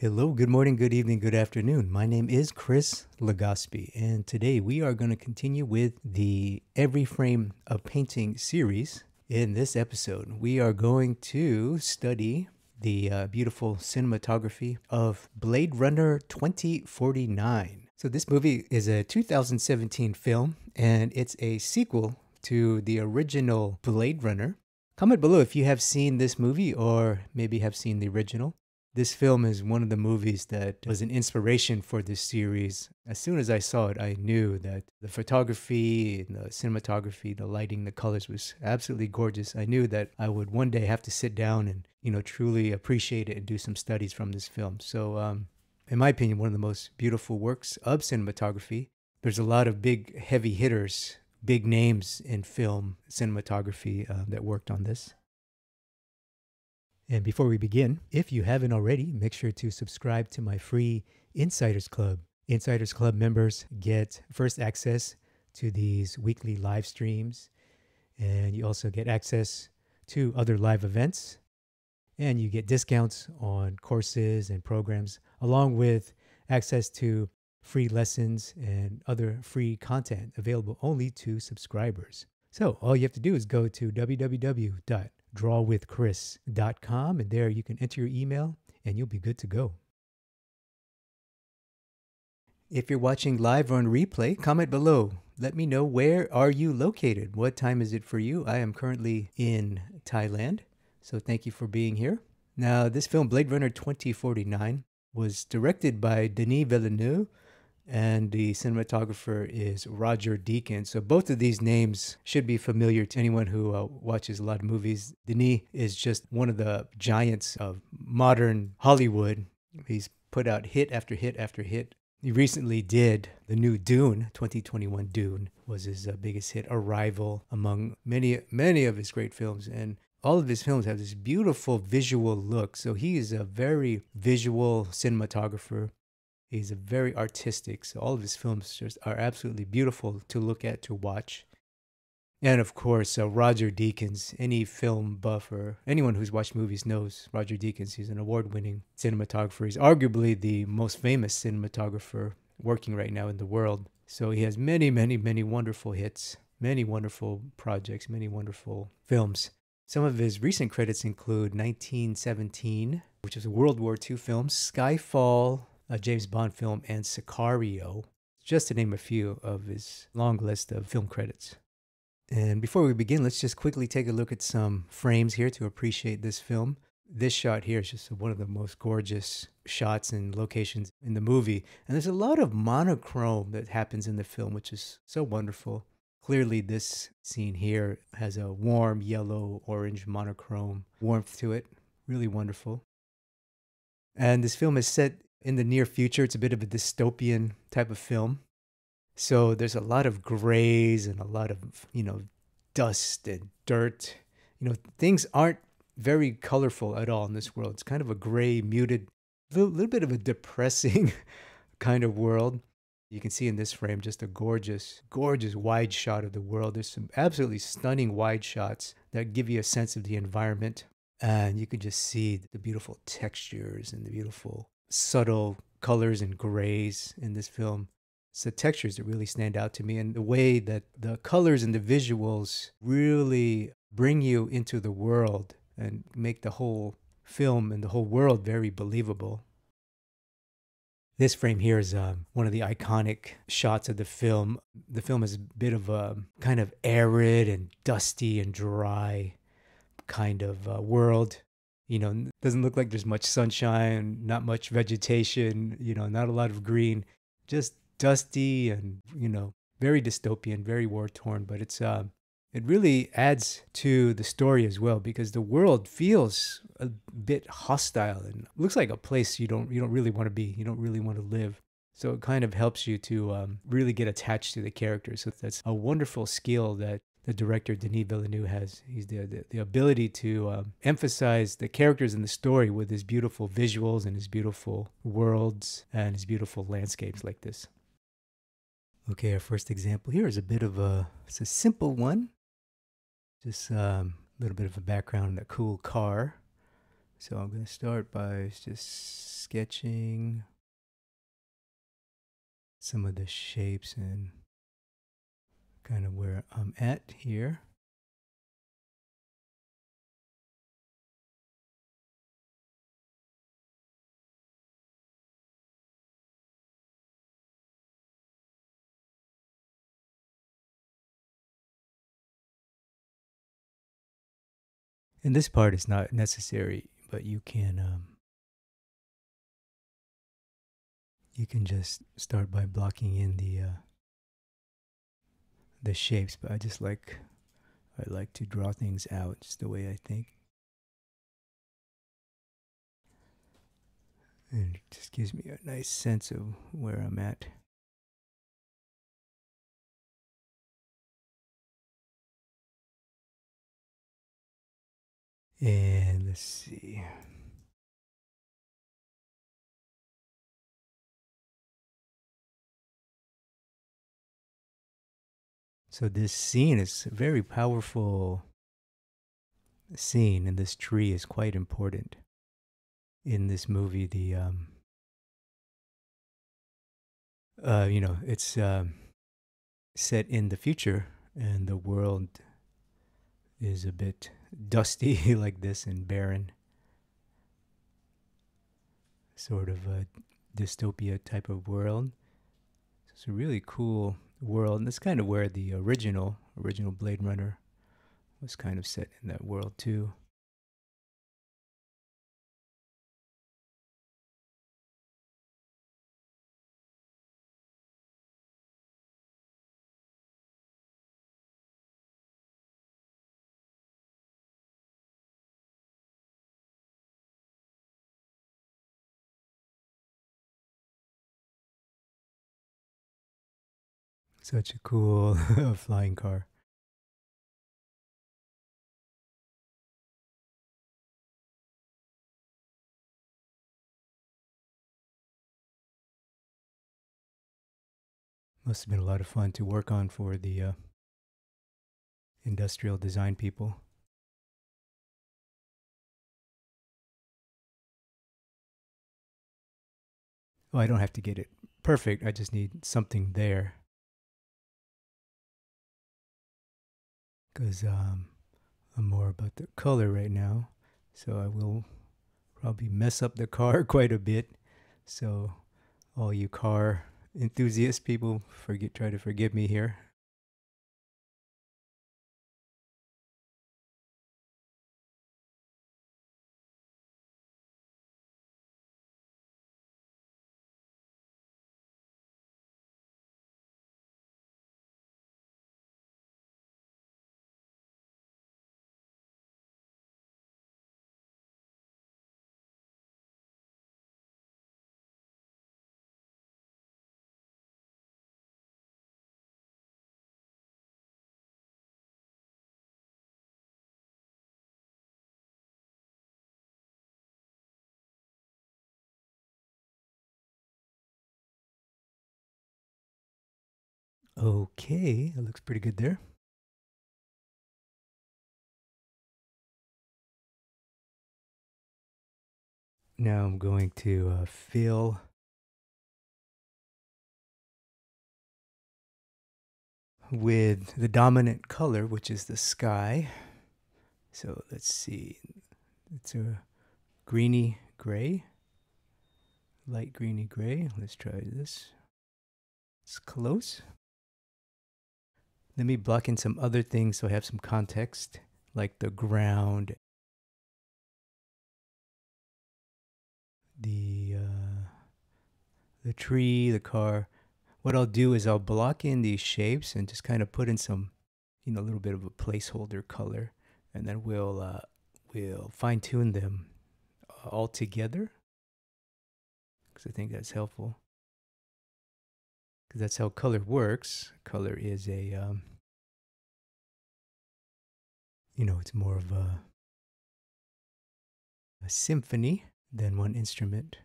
Hello, good morning, good evening, good afternoon. My name is Chris Legaspi, and today we are going to continue with the Every Frame a Painting series. In this episode, we are going to study the uh, beautiful cinematography of Blade Runner 2049. So, this movie is a 2017 film, and it's a sequel to the original Blade Runner. Comment below if you have seen this movie or maybe have seen the original. This film is one of the movies that was an inspiration for this series. As soon as I saw it, I knew that the photography the cinematography, the lighting, the colors was absolutely gorgeous. I knew that I would one day have to sit down and, you know, truly appreciate it and do some studies from this film. So, um, in my opinion, one of the most beautiful works of cinematography. There's a lot of big, heavy hitters, big names in film cinematography uh, that worked on this. And before we begin, if you haven't already, make sure to subscribe to my free Insiders Club. Insiders Club members get first access to these weekly live streams, and you also get access to other live events, and you get discounts on courses and programs, along with access to free lessons and other free content available only to subscribers. So all you have to do is go to www drawwithchris.com, and there you can enter your email and you'll be good to go. If you're watching live or on replay, comment below. Let me know where are you located? What time is it for you? I am currently in Thailand, so thank you for being here. Now, this film Blade Runner 2049 was directed by Denis Villeneuve and the cinematographer is Roger Deakins. So both of these names should be familiar to anyone who uh, watches a lot of movies. Denis is just one of the giants of modern Hollywood. He's put out hit after hit after hit. He recently did the new Dune, 2021 Dune was his uh, biggest hit, Arrival, among many many of his great films and all of his films have this beautiful visual look. So he is a very visual cinematographer. He's a very artistic, so all of his films just are absolutely beautiful to look at, to watch. And of course, uh, Roger Deakins. Any film buff or anyone who's watched movies knows Roger Deakins. He's an award winning cinematographer. He's arguably the most famous cinematographer working right now in the world. So he has many, many, many wonderful hits, many wonderful projects, many wonderful films. Some of his recent credits include 1917, which is a World War II film, Skyfall, a James Bond film, and Sicario, just to name a few of his long list of film credits. And before we begin, let's just quickly take a look at some frames here to appreciate this film. This shot here is just one of the most gorgeous shots and locations in the movie. And there's a lot of monochrome that happens in the film, which is so wonderful. Clearly, this scene here has a warm yellow orange monochrome warmth to it. Really wonderful. And this film is set in the near future. It's a bit of a dystopian type of film. So there's a lot of grays and a lot of, you know, dust and dirt. You know, things aren't very colorful at all in this world. It's kind of a gray, muted, little, little bit of a depressing kind of world. You can see in this frame just a gorgeous, gorgeous wide shot of the world. There's some absolutely stunning wide shots that give you a sense of the environment. And you can just see the beautiful textures and the beautiful subtle colors and grays in this film. It's the textures that really stand out to me and the way that the colors and the visuals really bring you into the world and make the whole film and the whole world very believable. This frame here is um, one of the iconic shots of the film. The film is a bit of a kind of arid and dusty and dry kind of uh, world you know, doesn't look like there's much sunshine, not much vegetation, you know, not a lot of green, just dusty and, you know, very dystopian, very war torn, but it's, uh, it really adds to the story as well because the world feels a bit hostile and looks like a place you don't you don't really want to be you don't really want to live. So it kind of helps you to um, really get attached to the characters. So that's a wonderful skill that the director Denis Villeneuve has. He's the the, the ability to um, emphasize the characters in the story with his beautiful visuals and his beautiful worlds and his beautiful landscapes like this. Okay, our first example here is a bit of a it's a simple one. Just um, a little bit of a background, a cool car. So I'm going to start by just sketching some of the shapes and kind of where I'm at here. And this part is not necessary, but you can um, you can just start by blocking in the uh, the shapes. But I just like I like to draw things out just the way I think, and it just gives me a nice sense of where I'm at. And let's see. So this scene is a very powerful scene, and this tree is quite important in this movie. The um, uh, you know, it's um, set in the future, and the world is a bit dusty like this and barren, sort of a dystopia type of world. It's a really cool world, and that's kind of where the original original Blade Runner was kind of set in that world too. Such a cool flying car. Must have been a lot of fun to work on for the uh, industrial design people. Oh, I don't have to get it perfect. I just need something there. Because um, I'm more about the color right now. So I will probably mess up the car quite a bit. So all you car enthusiast people forget try to forgive me here. Okay, it looks pretty good there. Now I'm going to uh, fill with the dominant color, which is the sky. So let's see. It's a greeny gray, light greeny gray. Let's try this. It's close. Let me block in some other things so I have some context, like the ground, the uh, the tree, the car. What I'll do is I'll block in these shapes and just kind of put in some, you know, a little bit of a placeholder color, and then we'll uh, we'll fine tune them all together because I think that's helpful because that's how color works. Color is a, um, you know, it's more of a, a symphony than one instrument.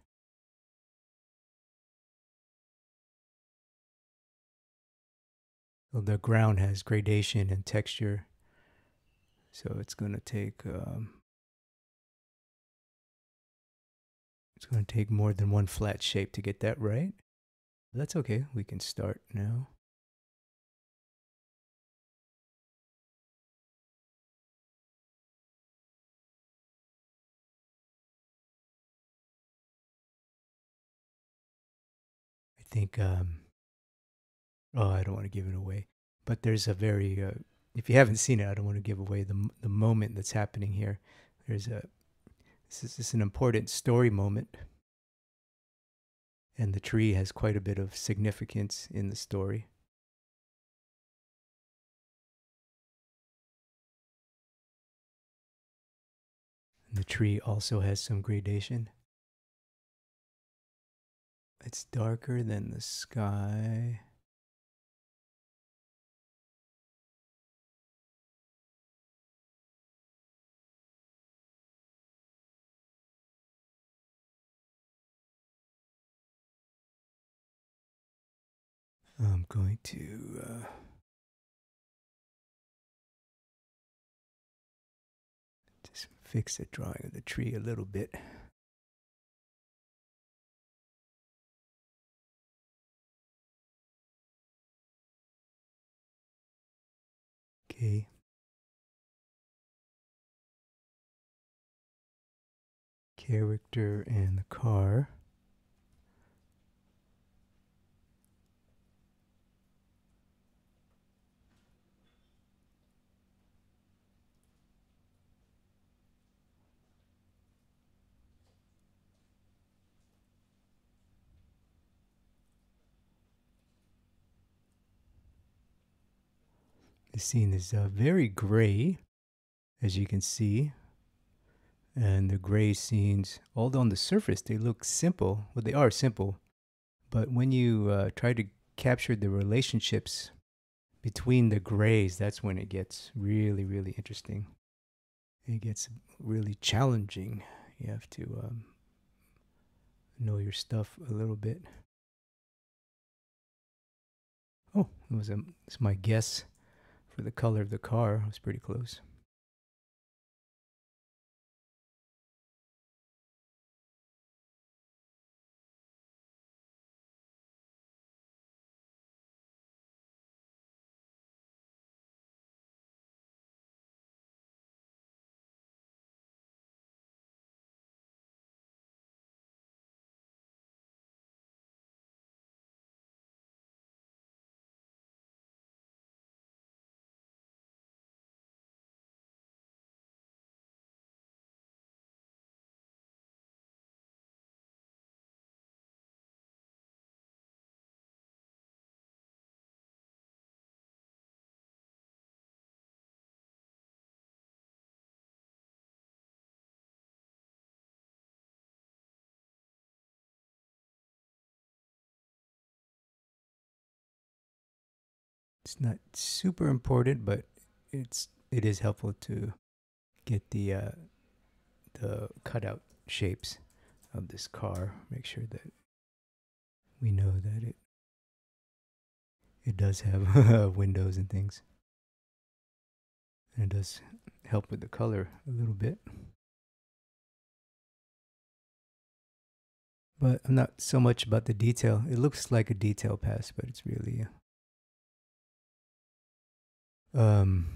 Well, the ground has gradation and texture, so it's going to take um, It's going to take more than one flat shape to get that right. That's okay. We can start now. Think, um, oh, I don't want to give it away, but there's a very, uh, if you haven't seen it, I don't want to give away the, the moment that's happening here. There's a, this is, this is an important story moment. And the tree has quite a bit of significance in the story. And the tree also has some gradation. It's darker than the sky. I'm going to uh, just fix the drawing of the tree a little bit. Okay. Character and the car. The scene is uh, very gray, as you can see. And the gray scenes, although on the surface they look simple, well, they are simple, but when you uh, try to capture the relationships between the grays, that's when it gets really, really interesting. It gets really challenging. You have to um, know your stuff a little bit. Oh, it was a, it's my guess for the color of the car. It was pretty close. It's not super important, but it's it is helpful to get the uh, the cutout shapes of this car. Make sure that we know that it it does have windows and things. And it does help with the color a little bit. But I'm not so much about the detail. It looks like a detail pass, but it's really um,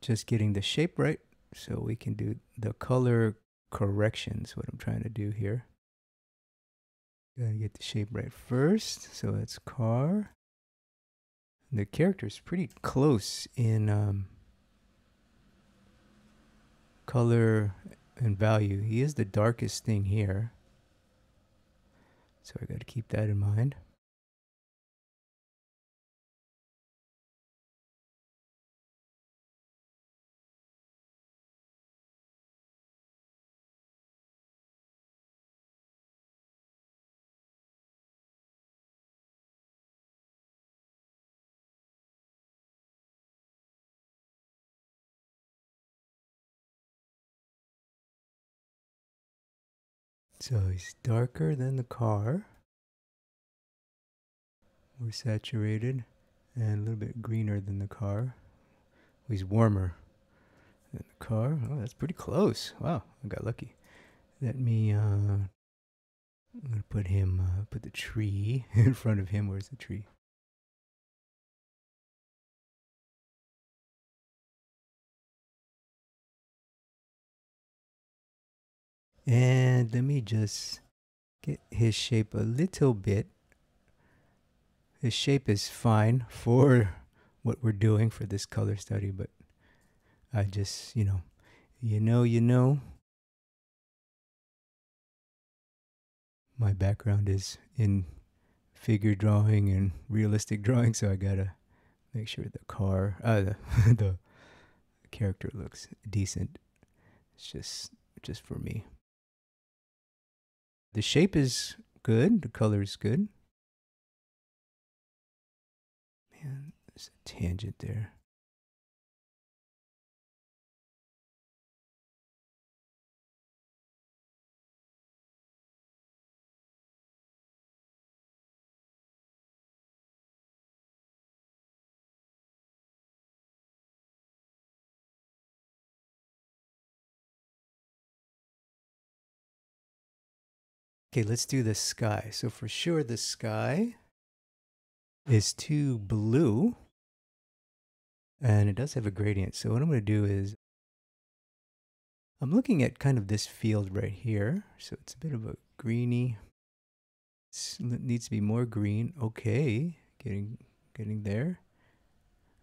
just getting the shape right so we can do the color corrections what I'm trying to do here. Gotta get the shape right first so that's car. The character is pretty close in um, color and value. He is the darkest thing here. So I got to keep that in mind So he's darker than the car, more saturated, and a little bit greener than the car. He's warmer than the car. Oh, that's pretty close. Wow, I got lucky. Let me, uh, I'm gonna put him, uh, put the tree in front of him. Where's the tree? And let me just get his shape a little bit. His shape is fine for what we're doing for this color study, but I just, you know, you know, you know. My background is in figure drawing and realistic drawing, so I gotta make sure the car, uh, the, the character looks decent. It's just, just for me. The shape is good. The color is good. Man, there's a tangent there. Okay, let's do the sky. So for sure the sky is too blue and it does have a gradient. So what I'm going to do is I'm looking at kind of this field right here. So it's a bit of a greeny. it needs to be more green. Okay, getting getting there.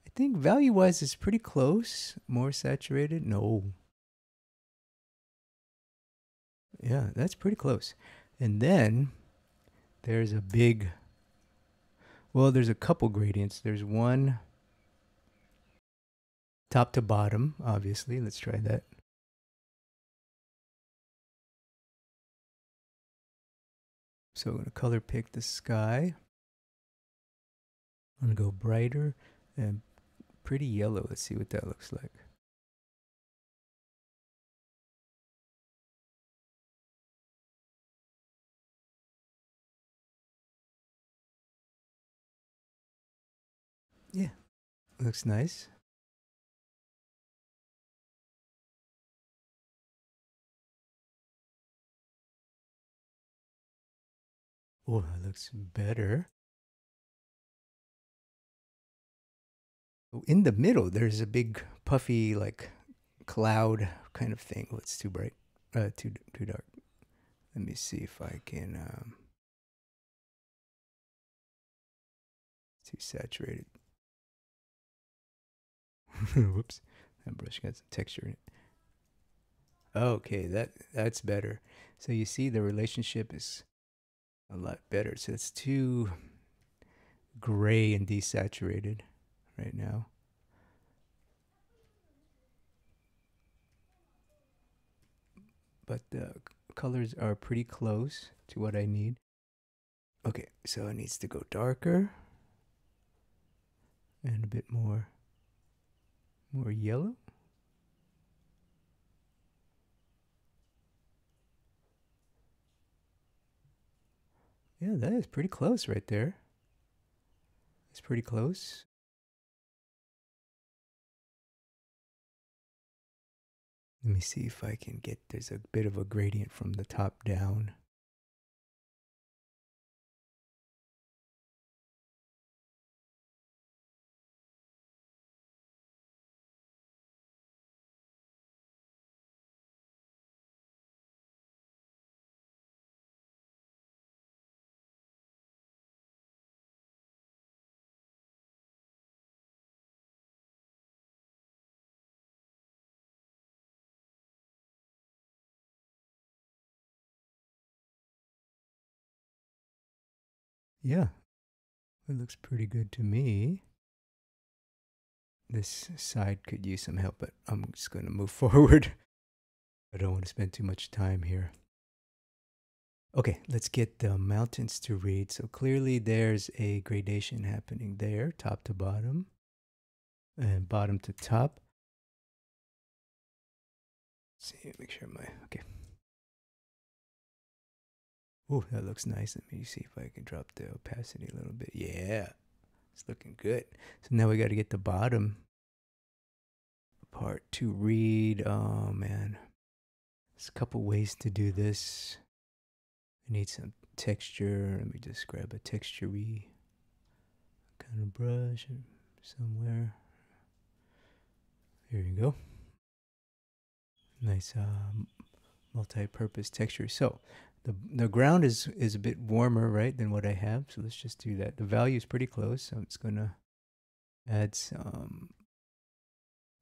I think value-wise it's pretty close. More saturated? No. Yeah, that's pretty close. And then there's a big, well, there's a couple gradients. There's one top to bottom, obviously. Let's try that. So I'm going to color pick the sky. I'm going to go brighter and pretty yellow. Let's see what that looks like. Looks nice. Oh, that looks better. Oh, in the middle, there's a big puffy like cloud kind of thing. Oh, it's too bright. Uh, too too dark. Let me see if I can. Um, too saturated. Whoops, that brush got some texture in it. Okay, that that's better. So you see the relationship is a lot better. So it's too gray and desaturated right now. But the colors are pretty close to what I need. Okay, so it needs to go darker and a bit more more yellow. Yeah, that is pretty close right there. It's pretty close. Let me see if I can get, there's a bit of a gradient from the top down. Yeah, it looks pretty good to me. This side could use some help, but I'm just going to move forward. I don't want to spend too much time here. Okay, let's get the mountains to read. So clearly there's a gradation happening there, top to bottom, and bottom to top. Let's see, make sure my, okay. Oh, that looks nice. Let me see if I can drop the opacity a little bit. Yeah, it's looking good. So now we got to get the bottom part to read. Oh, man. There's a couple ways to do this. I need some texture. Let me just grab a texturey kind of brush somewhere. Here you go. Nice uh, multi-purpose texture. So the the ground is is a bit warmer, right, than what I have. So let's just do that. The value is pretty close, so it's gonna add some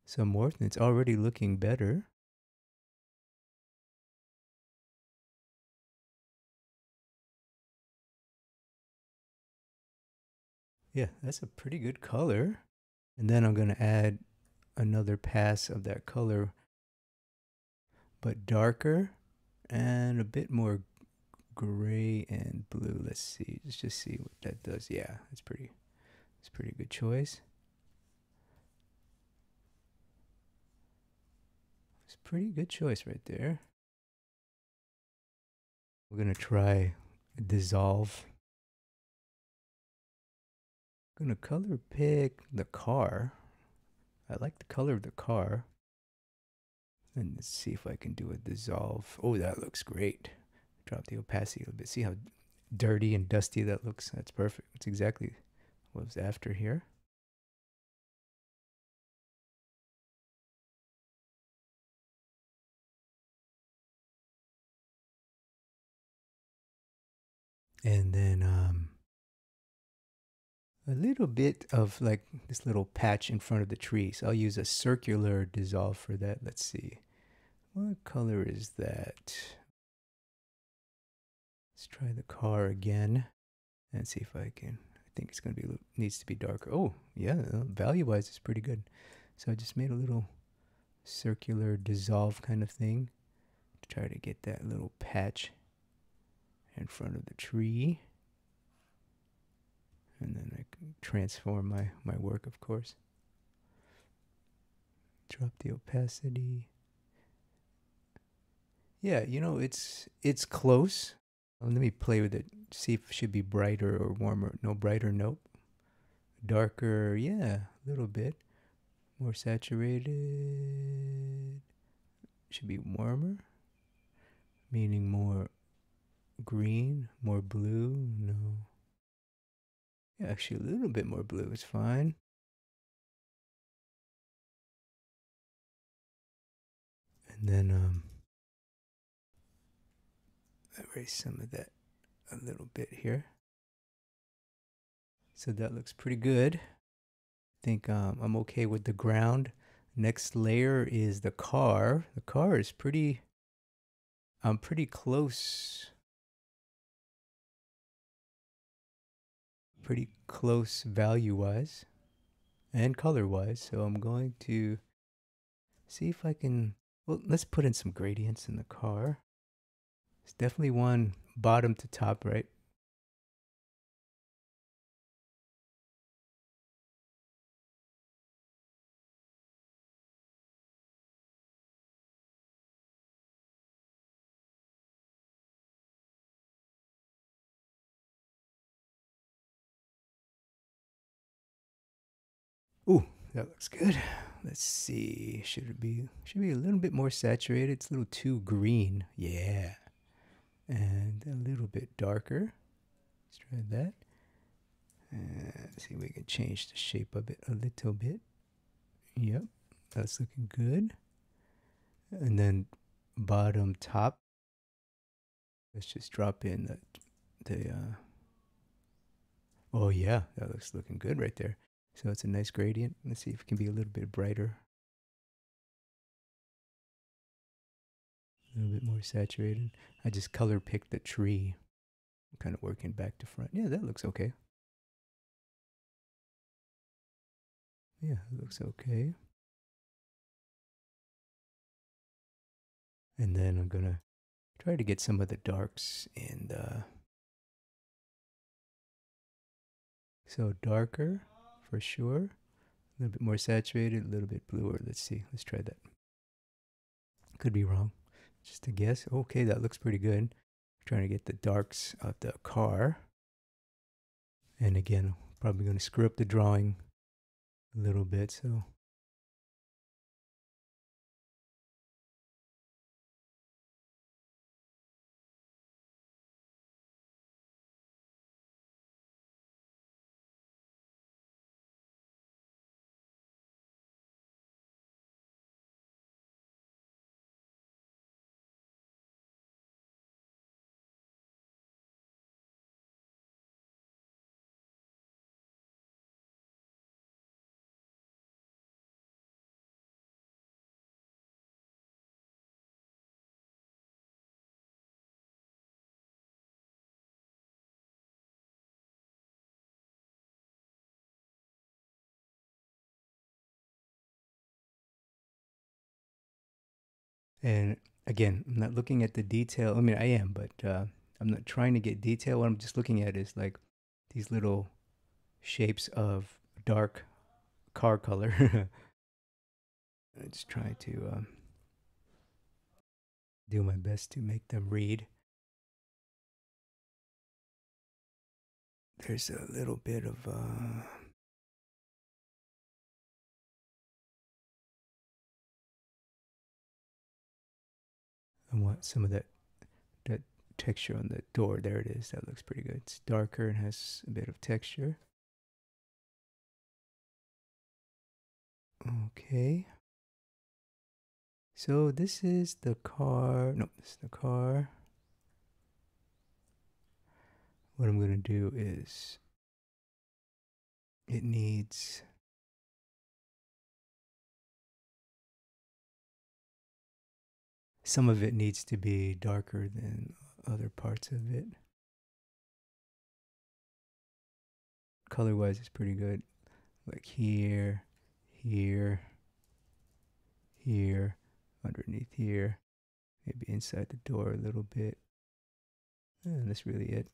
some warmth, and it's already looking better. Yeah, that's a pretty good color. And then I'm going to add another pass of that color, but darker and a bit more gray and blue. Let's see. Let's just see what that does. Yeah, it's pretty, it's pretty good choice. It's pretty good choice right there. We're going to try dissolve gonna color pick the car. I like the color of the car. And let's see if I can do a dissolve. Oh, that looks great. Drop the opacity a little bit. See how dirty and dusty that looks? That's perfect. That's exactly what was after here. And then um, a little bit of like this little patch in front of the tree. So I'll use a circular dissolve for that. Let's see. What color is that? Let's try the car again and see if I can. I think it's going to be, needs to be darker. Oh, yeah, uh, value wise, it's pretty good. So I just made a little circular dissolve kind of thing to try to get that little patch in front of the tree and then I can transform my, my work, of course. Drop the opacity. Yeah, you know, it's it's close. Let me play with it. See if it should be brighter or warmer. No brighter, nope. Darker, yeah, a little bit. More saturated. Should be warmer. Meaning more green, more blue, no. Yeah, actually, a little bit more blue is fine. And then um, erase some of that a little bit here. So that looks pretty good. I think um, I'm okay with the ground. Next layer is the car. The car is pretty, I'm um, pretty close pretty close value wise and color wise. So I'm going to see if I can, well, let's put in some gradients in the car. It's definitely one bottom to top, right? Ooh, that looks good. Let's see. Should it be should be a little bit more saturated? It's a little too green. Yeah. And a little bit darker. Let's try that. And see if we can change the shape of it a little bit. Yep. That's looking good. And then bottom top. Let's just drop in the the uh Oh yeah, that looks looking good right there. So it's a nice gradient. Let's see if it can be a little bit brighter. A little bit more saturated. I just color picked the tree. I'm kind of working back to front. Yeah, that looks okay. Yeah, it looks okay. And then I'm going to try to get some of the darks in the... Uh, so darker for sure. A little bit more saturated, a little bit bluer. Let's see. Let's try that. Could be wrong. Just a guess. Okay, that looks pretty good. Trying to get the darks of the car. And again, probably going to screw up the drawing a little bit. So And again, I'm not looking at the detail. I mean, I am, but uh, I'm not trying to get detail. What I'm just looking at is like these little shapes of dark car color. Just try to um, do my best to make them read. There's a little bit of uh, I want some of that that texture on the door. There it is. That looks pretty good. It's darker and has a bit of texture. Okay. So this is the car. No, this is the car. What I'm going to do is it needs some of it needs to be darker than other parts of it. Color wise, it's pretty good. Like here, here, here, underneath here, maybe inside the door a little bit. And that's really it.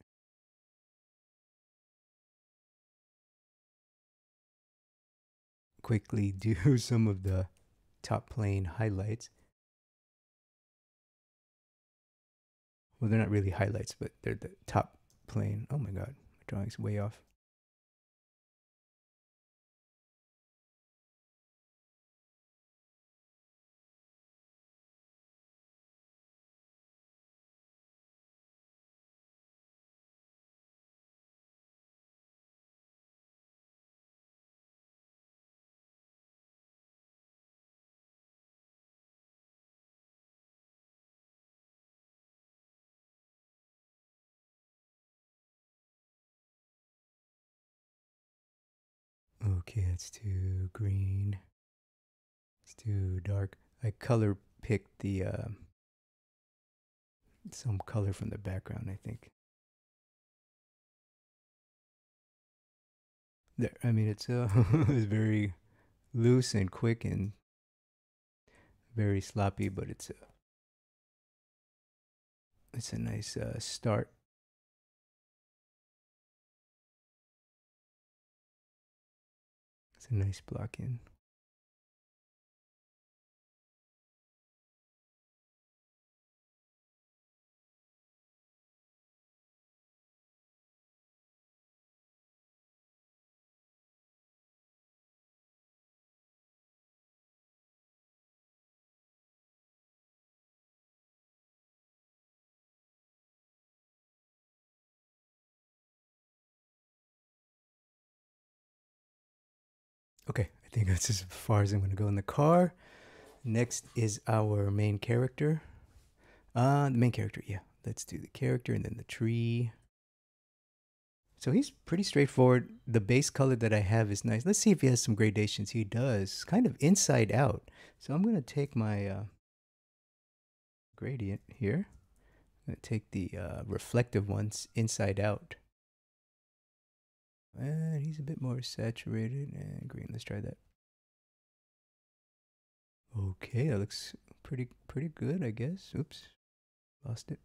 Quickly do some of the top plane highlights. Well, they're not really highlights, but they're the top plane. Oh my god, my drawing's way off. It's too green. It's too dark. I color picked the uh, some color from the background. I think. There, I mean, it's uh, it's very loose and quick and very sloppy, but it's a it's a nice uh, start. A nice block in. Okay, I think that's as far as I'm going to go in the car. Next is our main character. Uh, the main character, yeah. Let's do the character and then the tree. So he's pretty straightforward. The base color that I have is nice. Let's see if he has some gradations. He does, kind of inside out. So I'm going to take my uh, gradient here. I'm going to take the uh, reflective ones inside out. And he's a bit more saturated and green. Let's try that. Okay, that looks pretty pretty good, I guess. Oops. Lost it.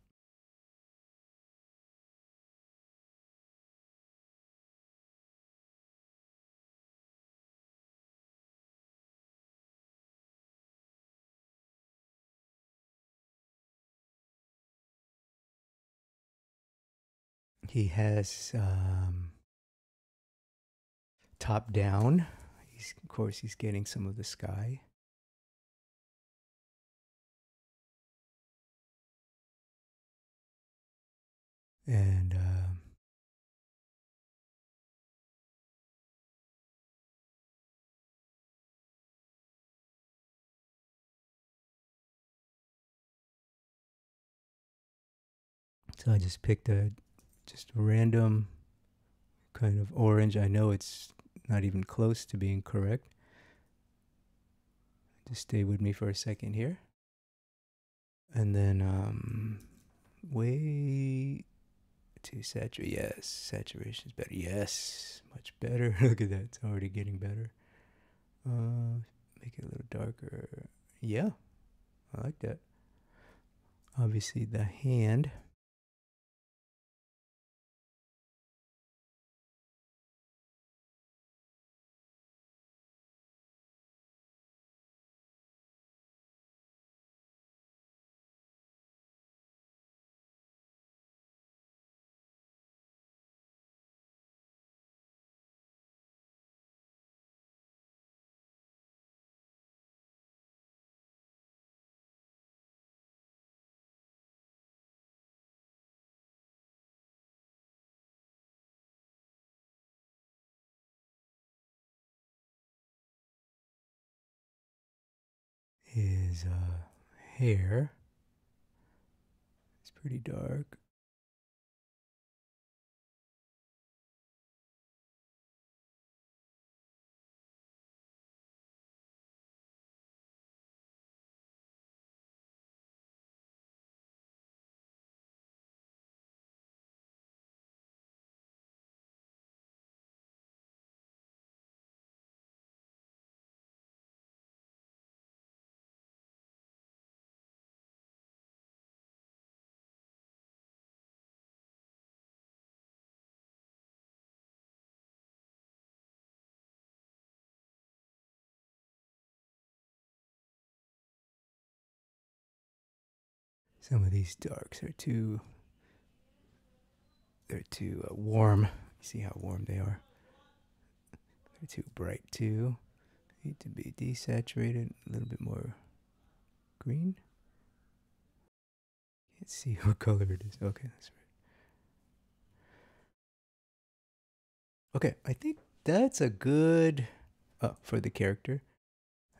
He has um, top down. He's, of course, he's getting some of the sky. And um, so I just picked a just a random kind of orange. I know it's not even close to being correct. Just stay with me for a second here. And then um, way too saturated. Yes, saturation is better. Yes, much better. Look at that. It's already getting better. Uh, make it a little darker. Yeah, I like that. obviously the hand. His uh, hair is pretty dark. Some of these darks are too they're too uh, warm. See how warm they are. They're too bright too. Need to be desaturated, a little bit more green. Can't see what color it is. Okay, that's right. Okay, I think that's a good oh, for the character.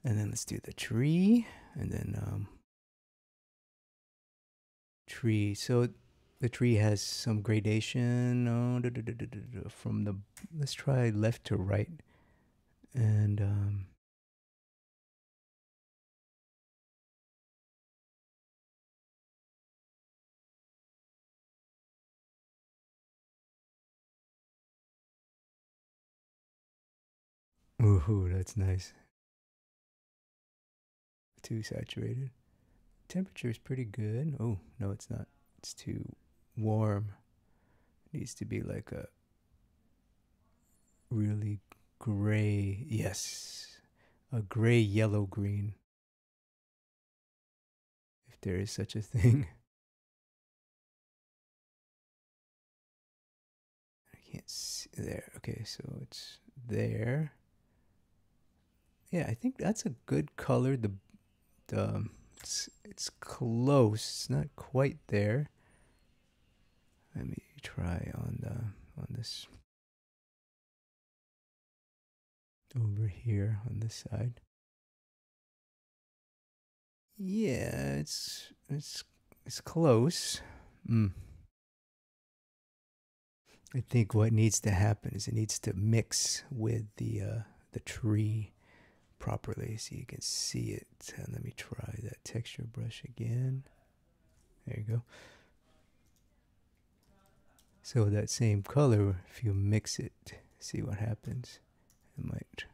And then let's do the tree, and then um, tree. So the tree has some gradation oh, da, da, da, from the. Let's try left to right, and um, Ooh, that's nice. Too saturated. Temperature is pretty good. Oh, no, it's not. It's too warm. It needs to be like a really gray. Yes, a gray yellow green. If there is such a thing. I can't see there. Okay, so it's there. Yeah, I think that's a good color. The the um, it's it's close. It's not quite there. Let me try on the on this over here on this side. Yeah, it's it's it's close. Mm. I think what needs to happen is it needs to mix with the uh, the tree properly so you can see it. And let me try that texture brush again. There you go. So that same color, if you mix it, see what happens. It might.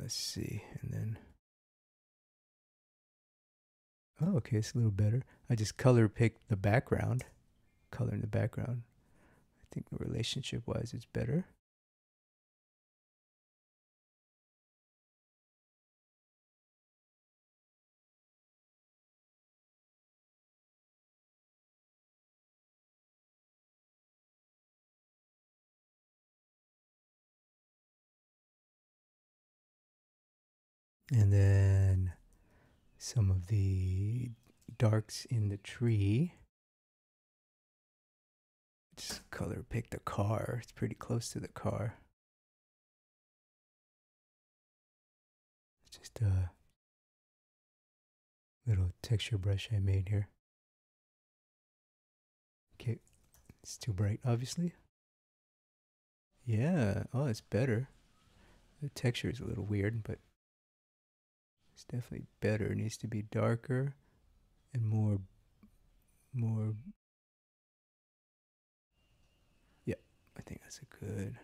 Let's see, and then. Oh, okay, it's a little better. I just color picked the background, color in the background. I think relationship wise, it's better. And then some of the darks in the tree. Just color pick the car. It's pretty close to the car. Just a little texture brush I made here. Okay, it's too bright, obviously. Yeah, oh, it's better. The texture is a little weird, but it's definitely better. It needs to be darker and more, more. Yeah, I think that's a good.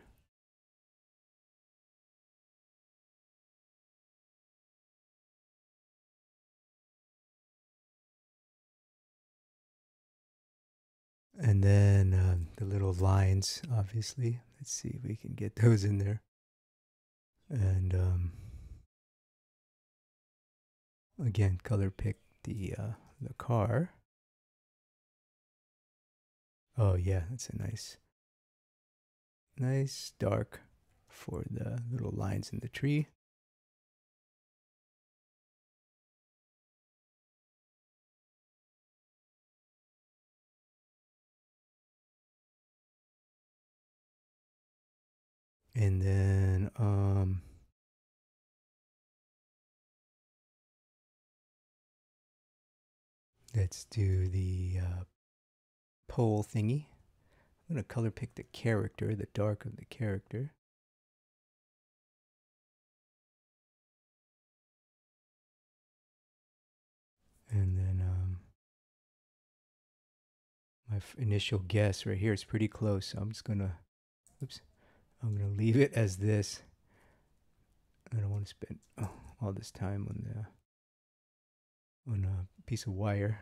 And then um, the little lines, obviously. Let's see if we can get those in there. And um, again, color pick the uh, the car. Oh yeah, that's a nice, nice dark for the little lines in the tree. And then um let's do the uh, pole thingy. I'm going to color pick the character, the dark of the character. And then um, my initial guess right here is pretty close. So I'm just going to, oops, I'm going to leave it as this. I don't want to spend oh, all this time on the on a piece of wire.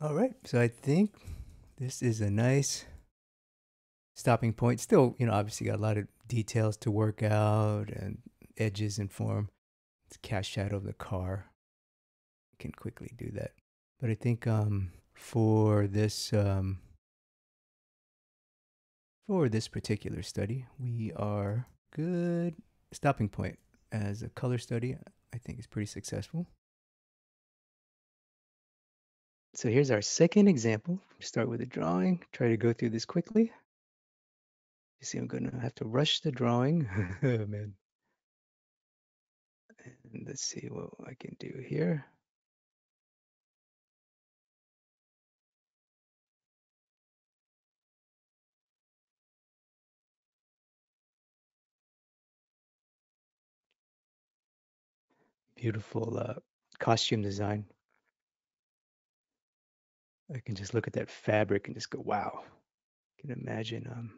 All right, so I think this is a nice stopping point. Still, you know, obviously got a lot of details to work out and edges and form. It's cast shadow of the car. You can quickly do that. But I think um, for this um, for this particular study, we are good stopping point as a color study. I think is pretty successful. So here's our second example. Start with a drawing. Try to go through this quickly. You see, I'm going to have to rush the drawing. oh, man. And let's see what I can do here. Beautiful uh, costume design. I can just look at that fabric and just go, wow. I can imagine um,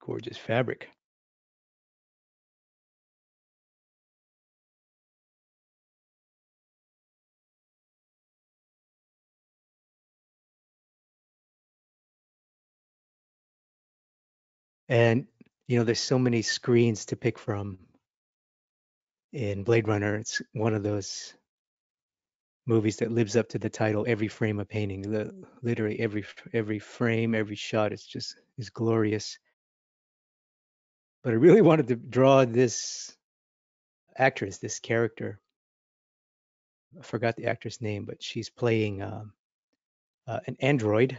gorgeous fabric. And you know, there's so many screens to pick from in Blade Runner. It's one of those movies that lives up to the title every frame a painting the, literally every every frame every shot is just is glorious. But i really wanted to draw this actress this character. I forgot the actress name but she's playing um, uh, an android.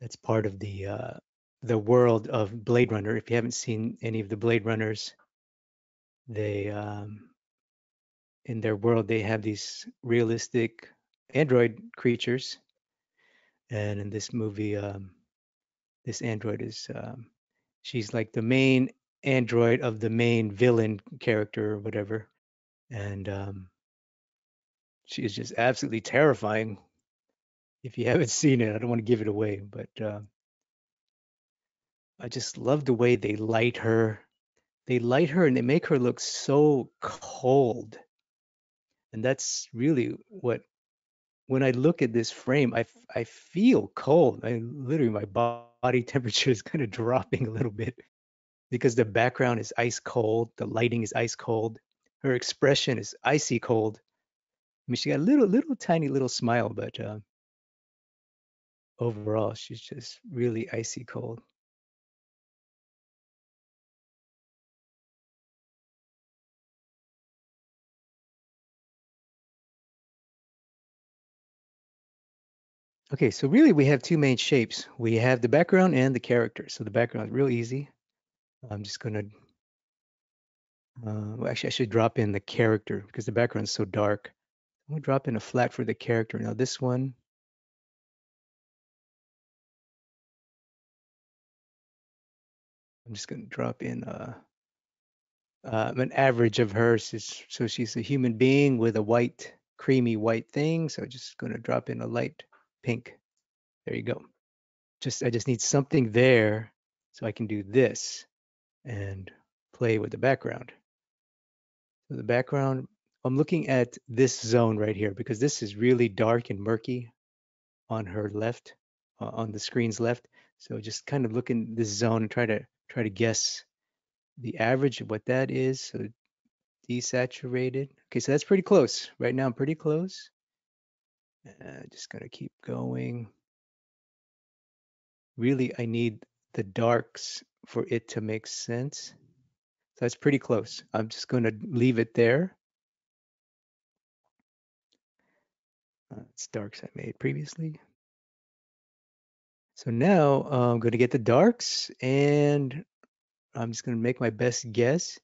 That's part of the uh, the world of blade runner. If you haven't seen any of the blade runners they um, in their world they have these realistic android creatures. And in this movie um, this android is um, she's like the main android of the main villain character or whatever. And um, she is just absolutely terrifying. If you haven't seen it i don't want to give it away but uh, i just love the way they light her. They light her and they make her look so cold and that's really what when i look at this frame i i feel cold. I literally my body temperature is kind of dropping a little bit because the background is ice cold the lighting is ice cold her expression is icy cold. I mean she got a little little tiny little smile but uh, overall she's just really icy cold Okay, so really we have two main shapes. We have the background and the character. So the background is real easy. I'm just gonna, uh, well, actually I should drop in the character because the background is so dark. I'm gonna drop in a flat for the character. Now this one, I'm just gonna drop in uh, uh, an average of her. So she's a human being with a white, creamy white thing. So just gonna drop in a light pink. There you go. Just I just need something there so I can do this and play with the background. So the background, I'm looking at this zone right here because this is really dark and murky on her left, uh, on the screen's left. So just kind of look in this zone and try to try to guess the average of what that is. So desaturated. Okay, so that's pretty close. Right now I'm pretty close. Uh, just gonna keep going. Really, I need the darks for it to make sense. So that's pretty close. I'm just gonna leave it there. Uh, it's darks I made previously. So now uh, I'm going to get the darks and I'm just going to make my best guess.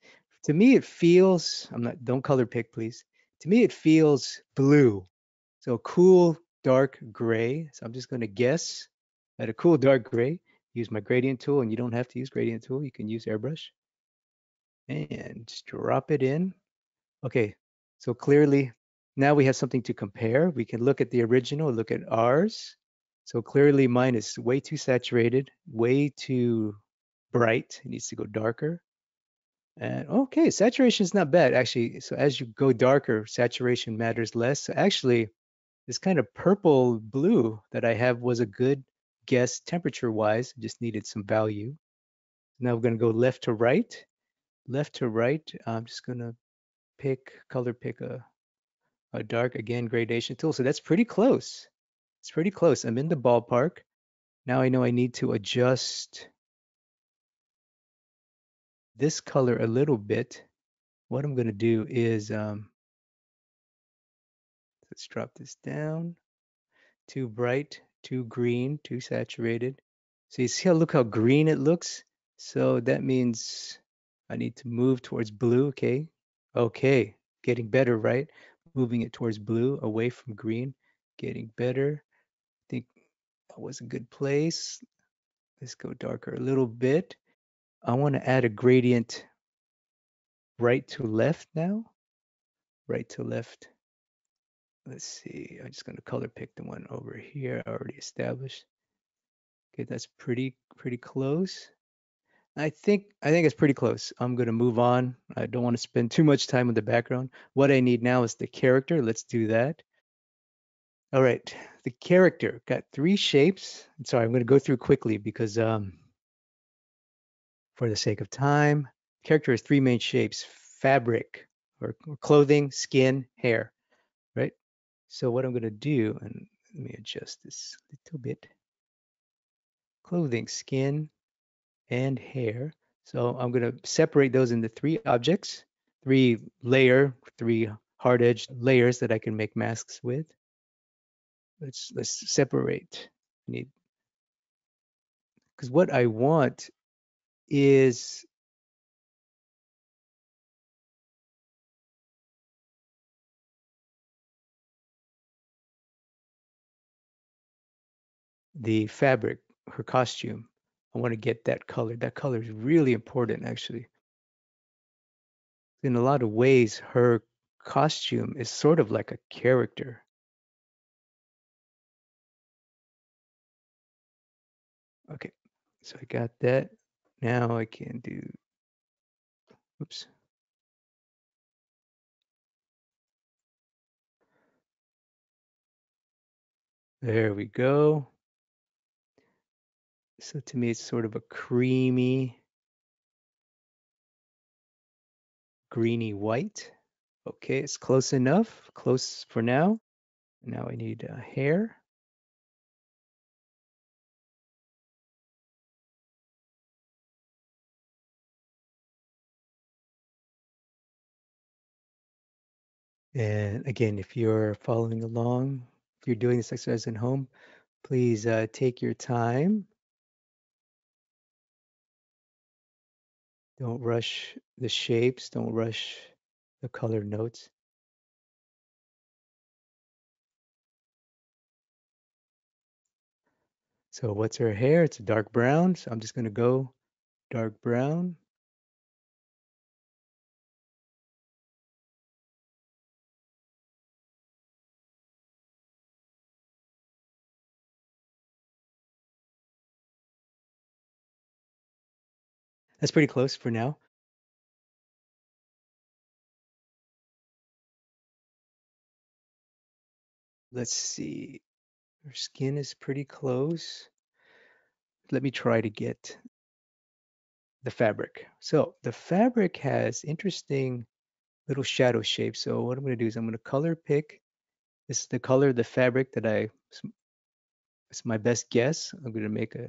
To me, it feels, I'm not, don't color pick, please. To me, it feels blue. So cool, dark gray. So I'm just going to guess at a cool, dark gray. Use my gradient tool, and you don't have to use gradient tool. You can use airbrush. And just drop it in. Okay, so clearly now we have something to compare. We can look at the original, look at ours. So clearly mine is way too saturated, way too bright. It needs to go darker. And okay, saturation is not bad actually. So as you go darker, saturation matters less. So actually, this kind of purple blue that I have was a good guess temperature wise. Just needed some value. Now we're going to go left to right. Left to right, I'm just going to pick, color pick a, a dark, again, gradation tool. So that's pretty close. It's pretty close. I'm in the ballpark. Now I know I need to adjust this color a little bit. What I'm going to do is, um, let's drop this down. Too bright, too green, too saturated. So you see how, look how green it looks? So that means I need to move towards blue, okay? Okay, getting better, right? Moving it towards blue, away from green, getting better I think that was a good place. Let's go darker a little bit. I want to add a gradient right to left now. Right to left. Let's see. I'm just going to color pick the one over here I already established. Okay, that's pretty pretty close. I think I think it's pretty close. I'm going to move on. I don't want to spend too much time with the background. What I need now is the character. Let's do that. All right, the character got three shapes. Sorry, I'm going to go through quickly because um, for the sake of time, character has three main shapes, fabric or, or clothing, skin, hair? So what I'm going to do, and let me adjust this a little bit. Clothing, skin, and hair. So I'm going to separate those into three objects, three layer, three hard edged layers that I can make masks with let's let's separate. I need because what I want is the fabric, her costume. I want to get that color. That color is really important, actually. In a lot of ways, her costume is sort of like a character. Okay, so I got that. Now I can do, oops. There we go. So to me, it's sort of a creamy, greeny white. Okay, it's close enough, close for now. Now I need a hair. And again, if you're following along, if you're doing this exercise at home, Please uh, take your time. Don't rush the shapes. Don't rush the color notes. So what's her hair? It's a dark brown. So I'm just going to go dark brown. That's pretty close for now. Let's see. Her skin is pretty close. Let me try to get the fabric. So the fabric has interesting little shadow shapes. So what I'm going to do is I'm going to color pick. This is the color of the fabric that I, it's my best guess. I'm going to make a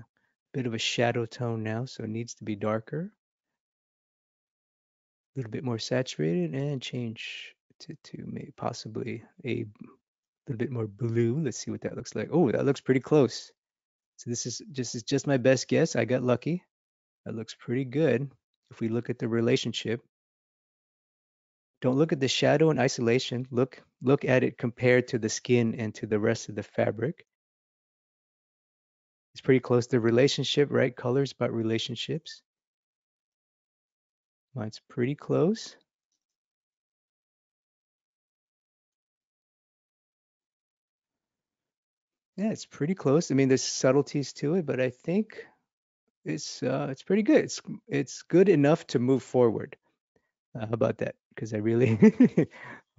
bit of a shadow tone now. So it needs to be darker. A little bit more saturated and change to, to maybe possibly a little bit more blue. Let's see what that looks like. Oh, that looks pretty close. So this is just is just my best guess. I got lucky. That looks pretty good. If we look at the relationship, don't look at the shadow in isolation. Look look at it compared to the skin and to the rest of the fabric. It's pretty close to relationship, right? Colors about relationships. Mine's pretty close. Yeah, it's pretty close. I mean, there's subtleties to it, but I think it's uh, it's pretty good. It's it's good enough to move forward. Uh, how about that? Because I really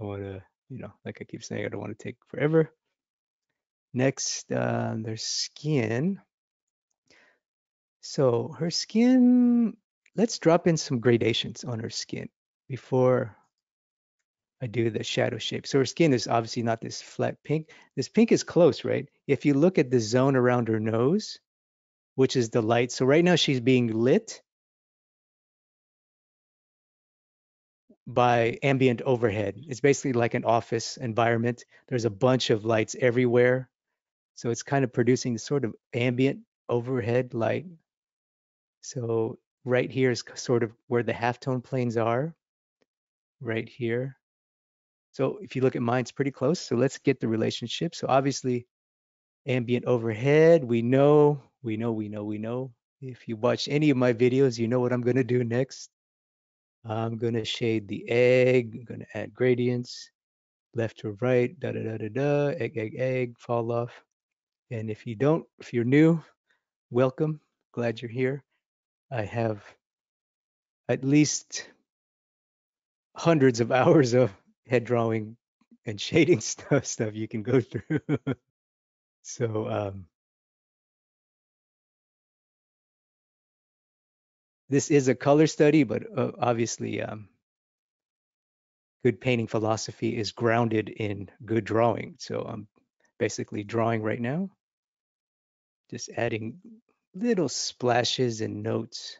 I want to, you know, like I keep saying, I don't want to take forever. Next, uh, there's skin. So her skin, let's drop in some gradations on her skin before I do the shadow shape. So her skin is obviously not this flat pink. This pink is close, right? If you look at the zone around her nose, which is the light. So right now she's being lit by ambient overhead. It's basically like an office environment. There's a bunch of lights everywhere. So it's kind of producing sort of ambient overhead light. So right here is sort of where the halftone planes are, right here. So if you look at mine, it's pretty close. So let's get the relationship. So obviously ambient overhead, we know, we know, we know, we know. If you watch any of my videos, you know what I'm gonna do next. I'm gonna shade the egg, I'm gonna add gradients, left to right, da da da da da, egg, egg, egg, fall off. And if you don't, if you're new, welcome, glad you're here. I have at least hundreds of hours of head drawing and shading stuff stuff you can go through. so um, this is a color study, but uh, obviously um, good painting philosophy is grounded in good drawing. So I'm basically drawing right now, just adding little splashes and notes.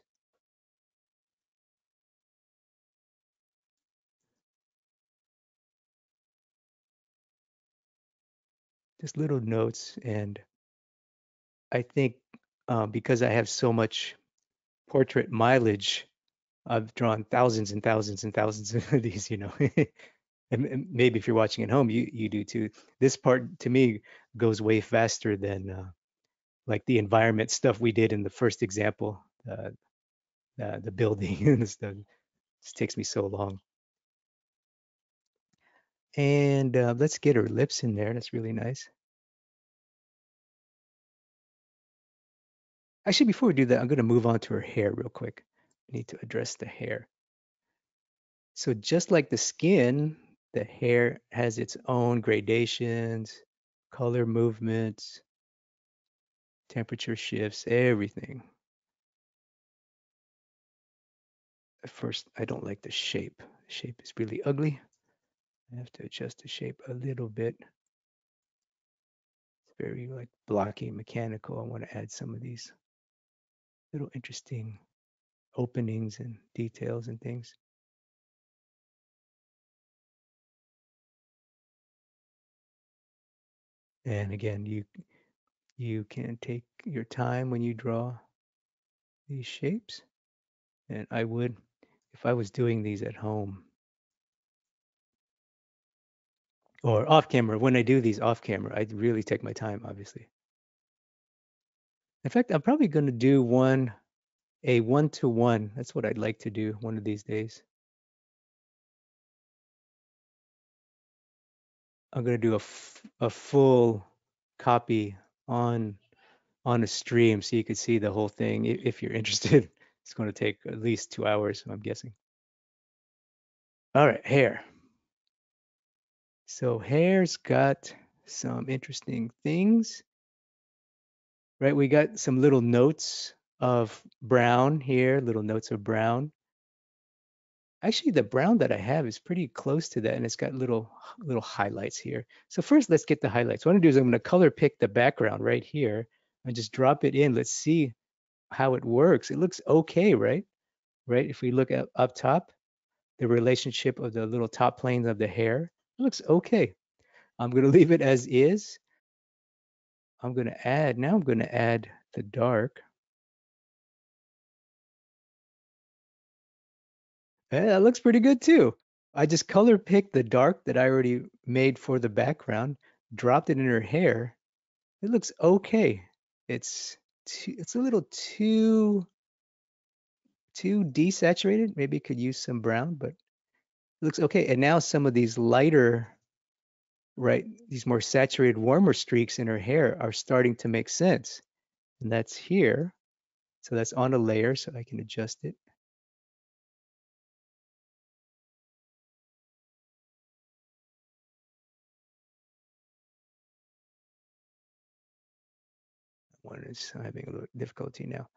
just little notes. And I think um, because I have so much portrait mileage, I've drawn thousands and thousands and thousands of these, you know. and maybe if you're watching at home, you you do too. This part to me goes way faster than uh, like the environment stuff we did in the first example, uh, uh, the building and stuff. This takes me so long. And uh, let's get her lips in there. That's really nice. Actually, before we do that, I'm going to move on to her hair real quick. I need to address the hair. So just like the skin, the hair has its own gradations, color movements, temperature shifts, everything. At first, I don't like the shape. The shape is really ugly. I have to adjust the shape a little bit. It's very like blocky, mechanical. I want to add some of these little interesting openings and details and things. And again, you You can take your time when you draw these shapes. And I would, if I was doing these at home or off camera, when I do these off camera, I really take my time, obviously. In fact, I'm probably going to do one, a one to one. That's what I'd like to do one of these days. I'm going to do a, a full copy on on a stream so you could see the whole thing if, you're interested. It's going to take at least two hours, I'm guessing. All right, hair. So hair's got some interesting things, right? We got some little notes of brown here, little notes of brown. Actually, the brown that I have is pretty close to that, and it's got little little highlights here. So first, let's get the highlights. What I'm gonna do is I'm gonna color pick the background right here and just drop it in. Let's see how it works. It looks okay, right? Right? If we look at up top, the relationship of the little top planes of the hair, it looks okay. I'm gonna leave it as is. I'm gonna add, now I'm gonna add the dark. Yeah, that looks pretty good too. I just color picked the dark that I already made for the background, dropped it in her hair. It looks okay. It's too, it's a little too too desaturated. Maybe could use some brown, but it looks okay. And now some of these lighter, right, these more saturated, warmer streaks in her hair are starting to make sense. And that's here. So that's on a layer, so I can adjust it. One is having a little difficulty now.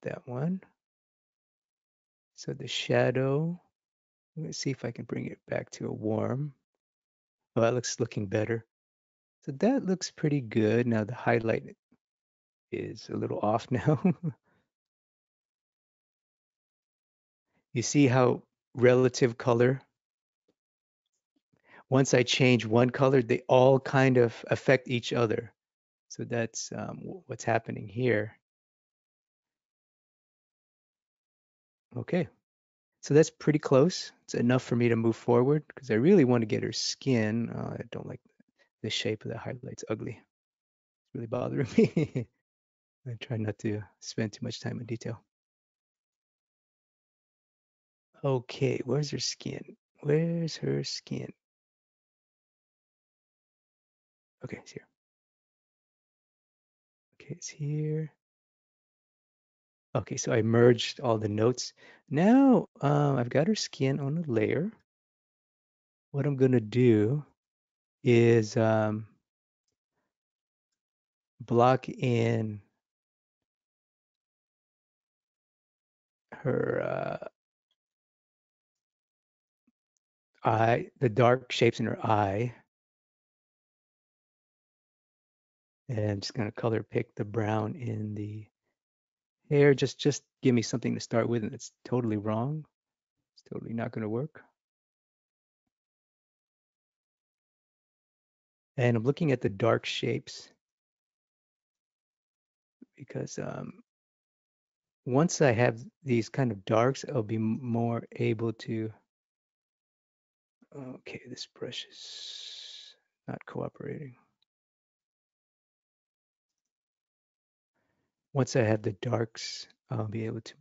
That one. So the shadow, let's see if I can bring it back to a warm. Oh, that looks looking better. So that looks pretty good. Now the highlight is a little off now. you see how relative color, once I change one color, they all kind of affect each other. So that's um, what's happening here. Okay, so that's pretty close. It's enough for me to move forward because I really want to get her skin. Oh, I don't like the shape of the highlights ugly. It's really bothering me. I try not to spend too much time in detail. Okay, where's her skin? Where's her skin? Okay, it's here. It's here. Okay, so I merged all the notes. Now um, I've got her skin on a layer. What I'm gonna do is um, block in her uh, eye, the dark shapes in her eye. And I'm just gonna color pick the brown in the hair. Just just give me something to start with and it's totally wrong. It's totally not gonna work. And I'm looking at the dark shapes because um, once I have these kind of darks, I'll be more able to, okay, this brush is not cooperating. Once I have the darks, I'll be able to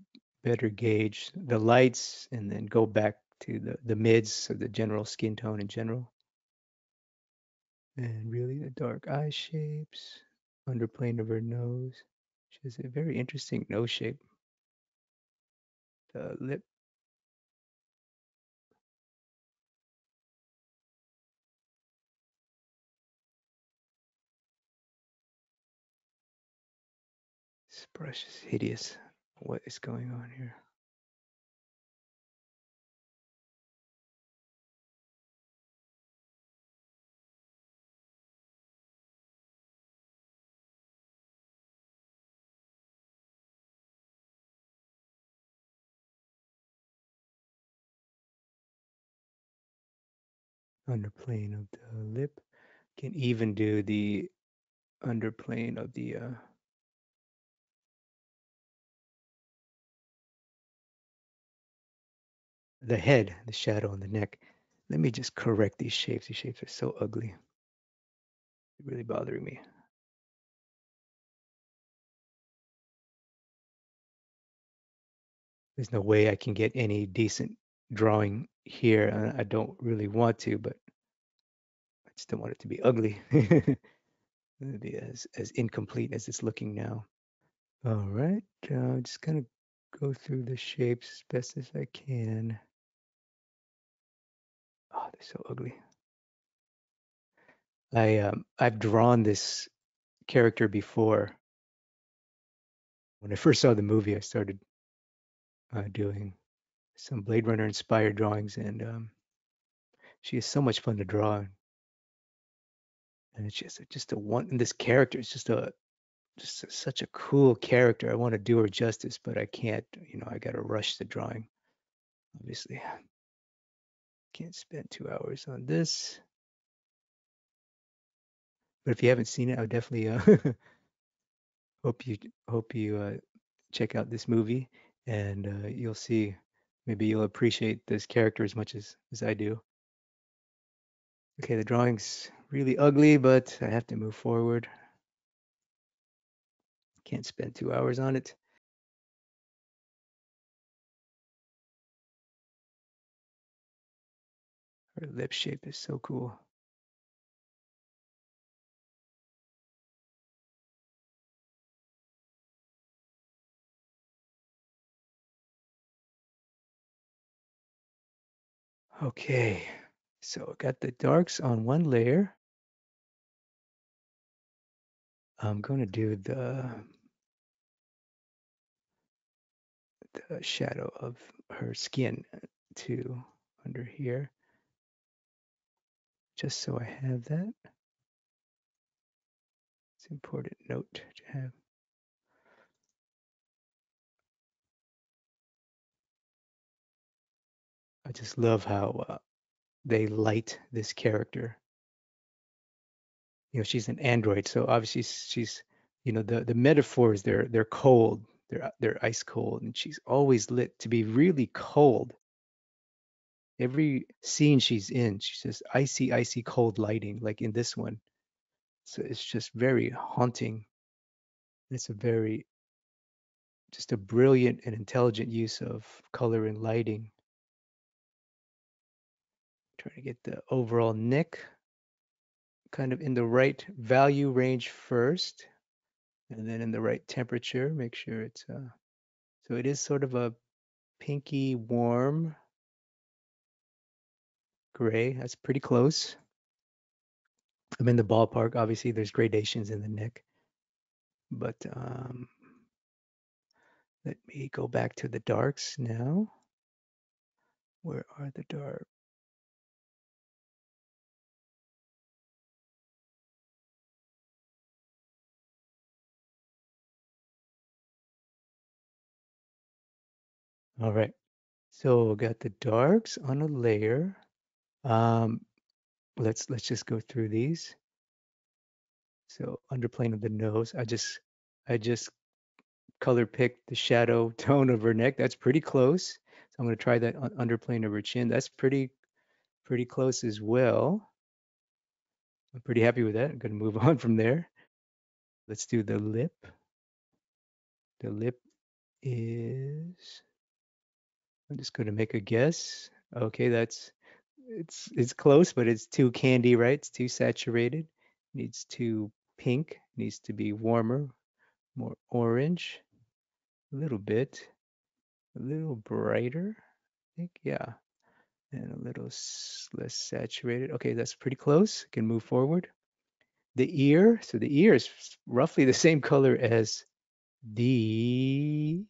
better gauge the lights and then go back to the, the mids, so the general skin tone in general. And really the dark eye shapes, underplane of her nose. She has a very interesting nose shape. The lip. Brush is hideous. What is going on here? underplane of the lip. Can even do the underplane of the uh, the head, the shadow on the neck. Let me just correct these shapes. These shapes are so ugly. They're really bothering me. There's no way I can get any decent drawing here. I don't really want to, but I just don't want it to be ugly. be as, as incomplete as it's looking now. All right, uh, just gonna go through the shapes as best as I can. So ugly. I um, I've drawn this character before. When I first saw the movie, I started uh, doing some Blade Runner inspired drawings, and um, she is so much fun to draw. And it's just just a one. And this character is just a just a, such a cool character. I want to do her justice, but I can't. You know, I got to rush the drawing. Obviously, can't spend two hours on this. But if you haven't seen it, I would definitely uh, hope you hope you uh, check out this movie, and uh, you'll see. Maybe you'll appreciate this character as much as as I do. Okay, the drawing's really ugly, but I have to move forward. Can't spend two hours on it. Her lip shape is so cool. Okay, so I got the darks on one layer. I'm going to do the, the shadow of her skin uh, too under here, just so I have that. It's an important note to have. I just love how uh, they light this character. You know, she's an android, so obviously she's, you know, the the metaphors they're they're cold, they're they're ice cold, and she's always lit to be really cold. Every scene she's in, she's just icy, icy cold lighting, like in this one. So it's just very haunting. It's a very just a brilliant and intelligent use of color and lighting. Trying to get the overall neck kind of in the right value range first, and then in the right temperature. Make sure it's uh, so it is sort of a pinky warm gray. That's pretty close. I'm in the ballpark. Obviously, there's gradations in the neck, but um, let me go back to the darks now. Where are the dark? All right. So got the darks on a layer. Um, let's let's just go through these. So underplane of the nose, I just I just color picked the shadow tone of her neck. That's pretty close. So I'm going to try that on underplane of her chin. That's pretty pretty close as well. I'm pretty happy with that. I'm going to move on from there. Let's do the lip. The lip is I'm just going to make a guess. Okay, that's it's it's close, but it's too candy, right? It's too saturated. Needs to pink. Needs to be warmer, more orange, a little bit, a little brighter. I think, yeah, and a little less saturated. Okay, that's pretty close. Can move forward. The ear. So the ear is roughly the same color as the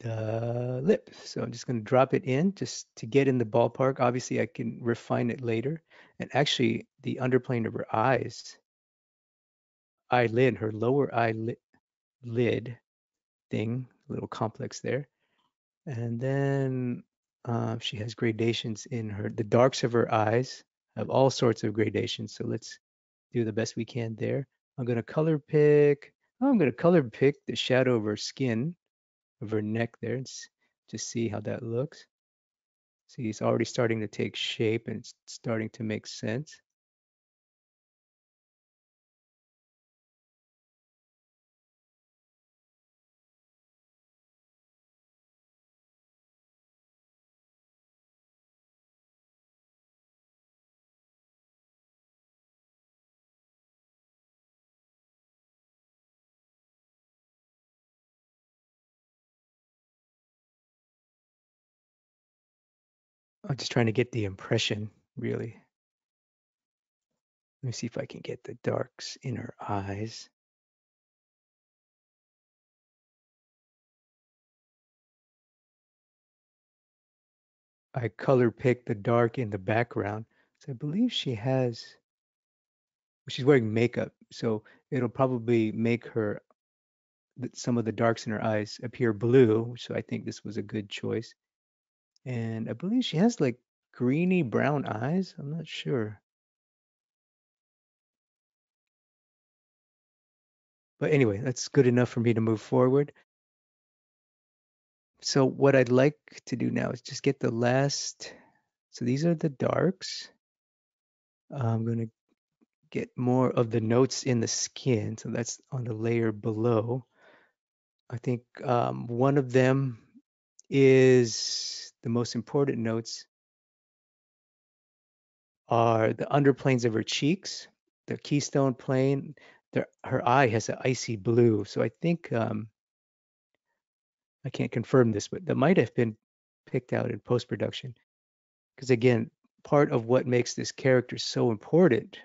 the lip. So I'm just going to drop it in just to get in the ballpark. Obviously, I can refine it later. And actually, the underplane of her eyes, eyelid, her lower eyelid lid thing, a little complex there. And then uh, she has gradations in her, the darks of her eyes. have all sorts of gradations. So let's do the best we can there. I'm going to color pick. I'm going to color pick the shadow of her skin, her neck there, just see how that looks. See, it's already starting to take shape and it's starting to make sense. I'm just trying to get the impression, really. Let me see if I can get the darks in her eyes. I color picked the dark in the background. So I believe she has, she's wearing makeup. So it'll probably make her, some of the darks in her eyes appear blue. So I think this was a good choice. And I believe she has like greeny brown eyes. I'm not sure. But anyway, that's good enough for me to move forward. So what I'd like to do now is just get the last, so these are the darks. I'm going to get more of the notes in the skin. So that's on the layer below. I think um, one of them is the most important notes are the underplanes of her cheeks, the keystone plane. her eye has an icy blue. So I think um, I can't confirm this, but that might have been picked out in post production. Because again, part of what makes this character so important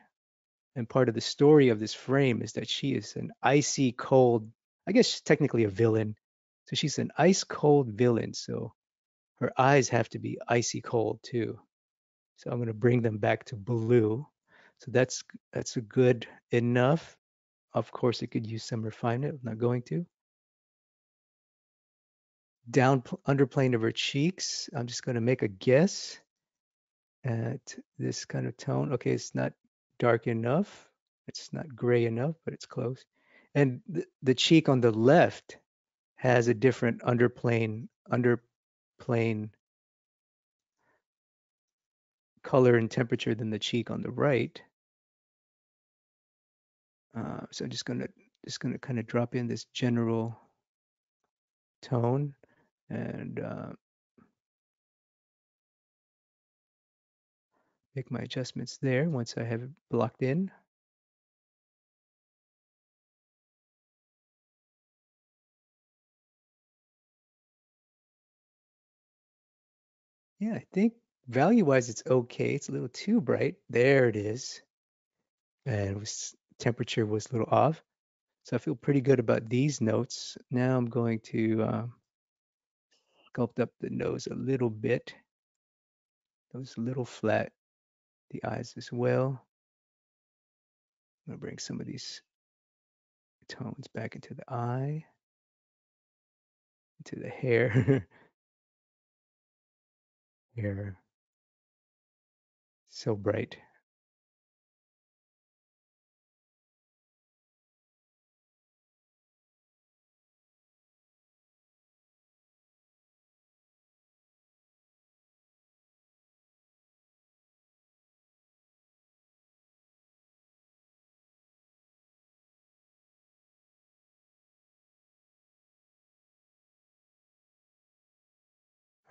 and part of the story of this frame is that she is an icy cold, I guess technically a villain. So she's an ice cold villain. So her eyes have to be icy cold too. So I'm going to bring them back to blue. So that's that's a good enough. Of course, it could use some refinement. I'm not going to down underplane of her cheeks. I'm just going to make a guess at this kind of tone. Okay, it's not dark enough. It's not gray enough, but it's close. And the, the cheek on the left has a different underplane underplane color and temperature than the cheek on the right. Uh, so I'm just gonna just gonna kind of drop in this general tone and uh, make my adjustments there once I have it blocked in. Yeah, I think value-wise it's okay. It's a little too bright. There it is. And was, temperature was a little off. So I feel pretty good about these notes. Now I'm going to uh, sculpt up the nose a little bit. A little flat. The eyes as well. I'm gonna bring some of these tones back into the eye, into the hair. hair. So bright.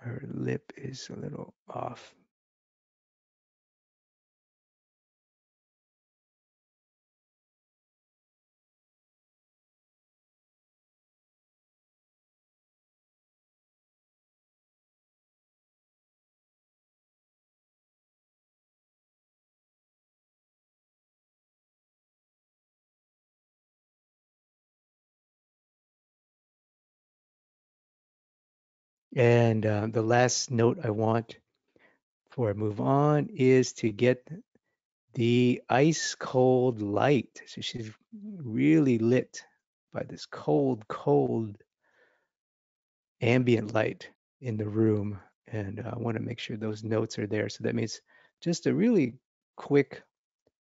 Her lip is a little off. And uh, the last note I want before I move on is to get the ice cold light. So she's really lit by this cold, cold ambient light in the room. And uh, I want to make sure those notes are there. So that means just a really quick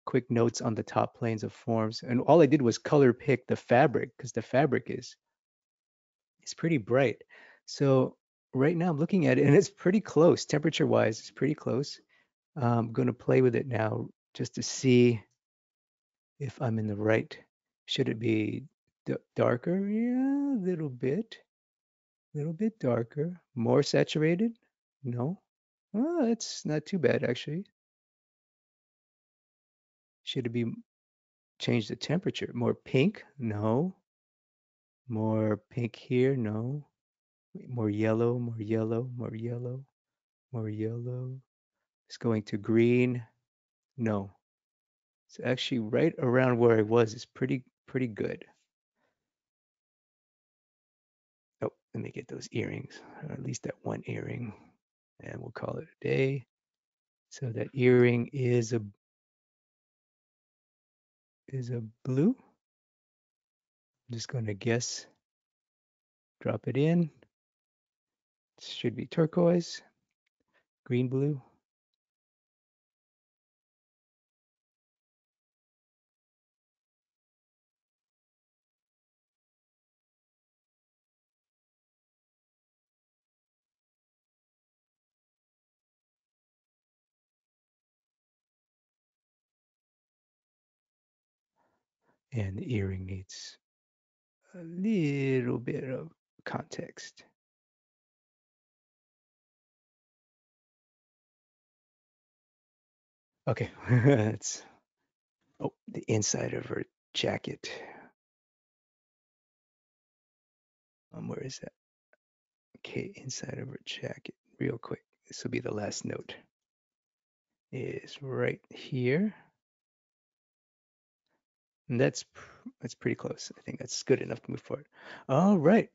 quick notes on the top planes of forms. And all I did was color pick the fabric because the fabric is is pretty bright. So right now I'm looking at it and it's pretty close temperature wise. It's pretty close. I'm going to play with it now just to see if I'm in the right. Should it be darker? Yeah, a little bit. A little bit darker. More saturated? No. Oh, it's not too bad actually. Should it be change the temperature? More pink? No. More pink here? No. More yellow, more yellow, more yellow, more yellow. It's going to green. No. It's actually right around where I was. It's pretty, pretty good. Oh, let me get those earrings, or at least that one earring, and we'll call it a day. So that earring is a is a blue. I'm just going to guess. Drop it in. Should be turquoise, green blue. and the earring needs a little bit of context. Okay, that's oh the inside of her jacket. Um, where is that? Okay, inside of her jacket, real quick. This will be the last note. Is right here. And that's that's pretty close. I think that's good enough to move forward. All right.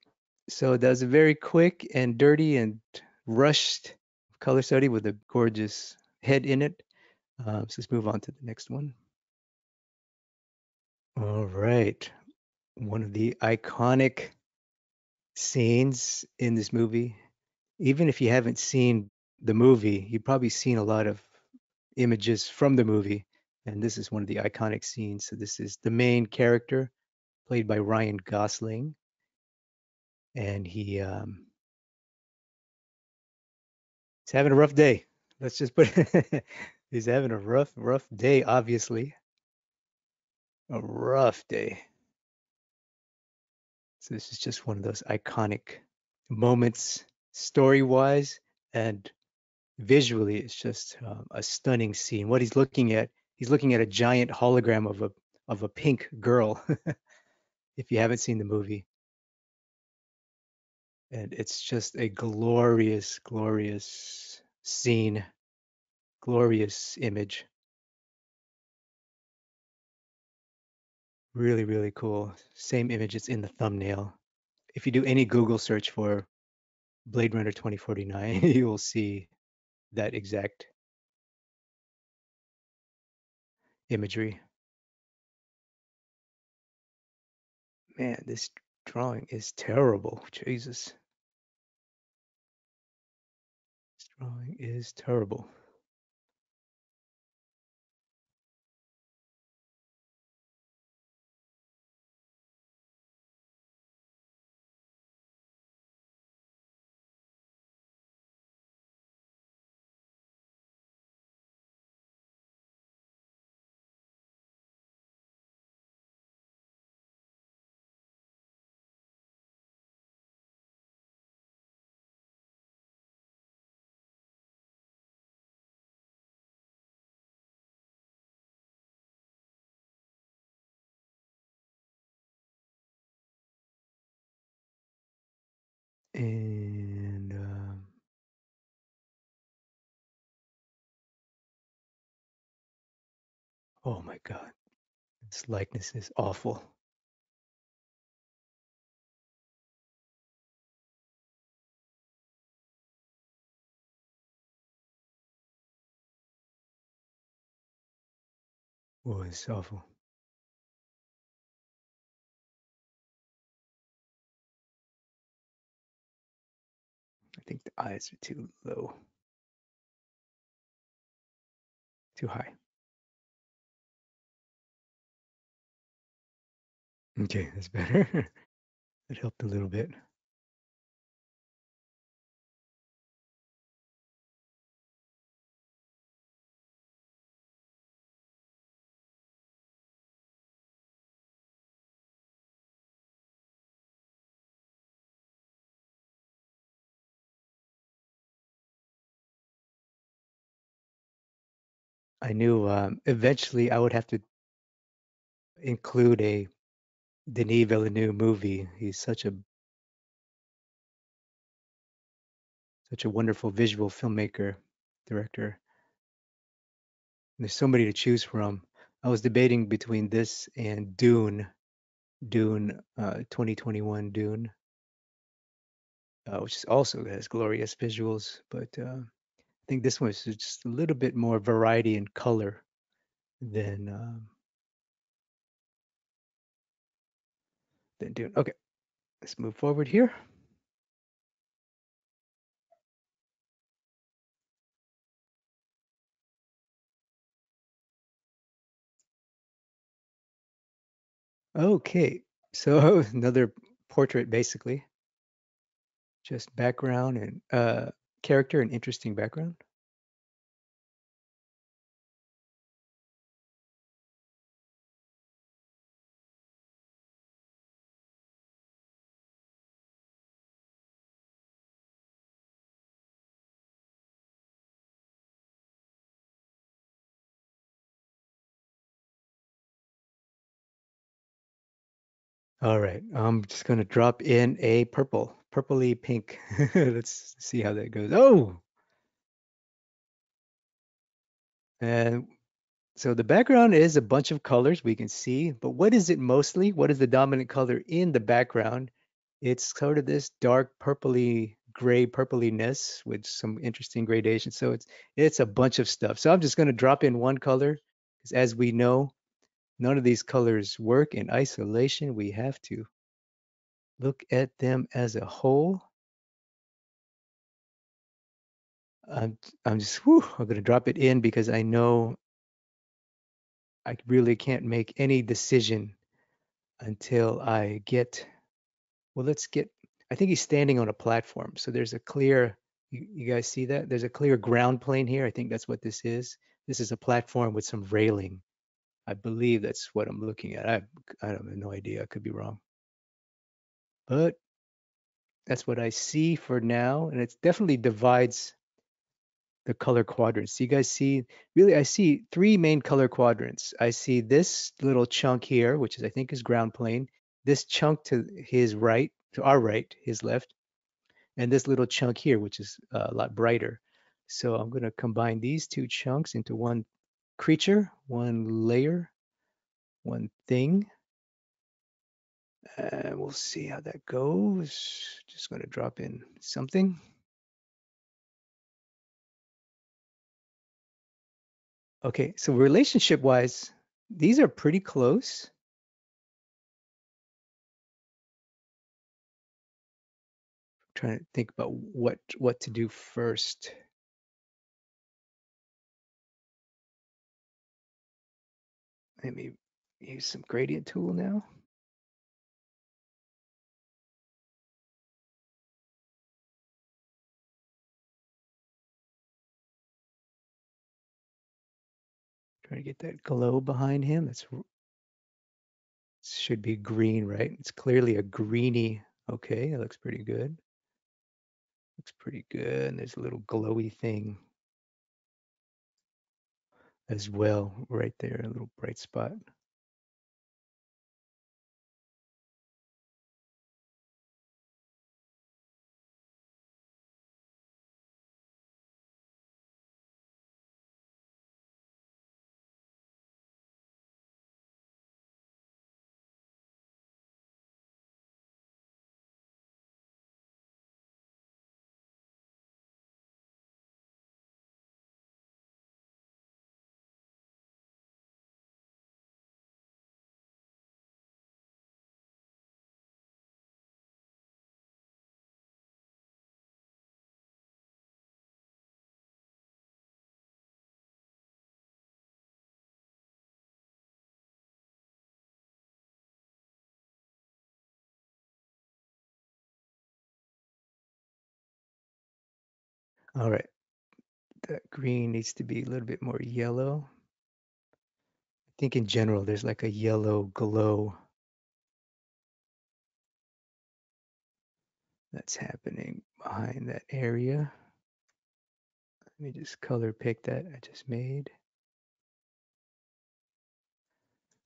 So that was a very quick and dirty and rushed color study with a gorgeous head in it. Um, so let's move on to the next one. All right. One of the iconic scenes in this movie. Even if you haven't seen the movie, you've probably seen a lot of images from the movie and this is one of the iconic scenes. So this is the main character, played by Ryan Gosling, and he um, he's having a rough day. Let's just put he's having a rough, rough day. Obviously, a rough day. So this is just one of those iconic moments, story-wise and visually. It's just um, a stunning scene. What he's looking at he's looking at a giant hologram of a of a pink girl. if you haven't seen the movie, and it's just a glorious, glorious scene, glorious image. Really, really cool. Same image. It's in the thumbnail. If you do any Google search for Blade Runner 2049, you will see that exact imagery. Man, this drawing is terrible. Jesus. This drawing is terrible. And um, oh my God, this likeness is awful. Oh, it's awful. I think the eyes are too low. Too high. Okay, that's better. it helped a little bit. I knew um, eventually I would have to include a Denis Villeneuve movie. He's such a such a wonderful visual filmmaker, director. There's so many to choose from. I was debating between this and Dune, Dune, uh, 2021 Dune, uh, which also has glorious visuals, but uh, think this one is just a little bit more variety and color than um, than Dune. Okay, let's move forward here. Okay, so another portrait basically, just background and uh, character and interesting background. All right, I'm just gonna drop in a purple, purpley pink. Let's see how that goes. Oh, and so the background is a bunch of colors we can see, but what is it mostly? What is the dominant color in the background? It's sort of this dark purpley gray purpliness with some interesting gradation. So it's it's a bunch of stuff. So I'm just gonna drop in one color because as we know, none of these colors work in isolation. We have to look at them as a whole. I'm, I'm just, whew, I'm going to drop it in because I know I really can't make any decision until I get, well, let's get, I think he's standing on a platform. So there's a clear, you, you guys see that? There's a clear ground plane here. I think that's what this is. This is a platform with some railing. I believe that's what I'm looking at. I, I have no idea. I could be wrong. But that's what I see for now. And it definitely divides the color quadrants. You guys see, really, I see three main color quadrants. I see this little chunk here, which is I think is ground plane, this chunk to his right, to our right, his left, and this little chunk here, which is uh, a lot brighter. So I'm going to combine these two chunks into one creature, one layer, one thing. And we'll see how that goes. Just going to drop in something. Okay, so relationship wise, these are pretty close. I'm trying to think about what what to do first. Let me use some gradient tool now. Trying to get that glow behind him. That's should be green, right? It's clearly a greeny. Okay, it looks pretty good. Looks pretty good. And there's a little glowy thing as well right there, a little bright spot. All right. That green needs to be a little bit more yellow. I think in general, there's like a yellow glow that's happening behind that area. Let me just color pick that I just made.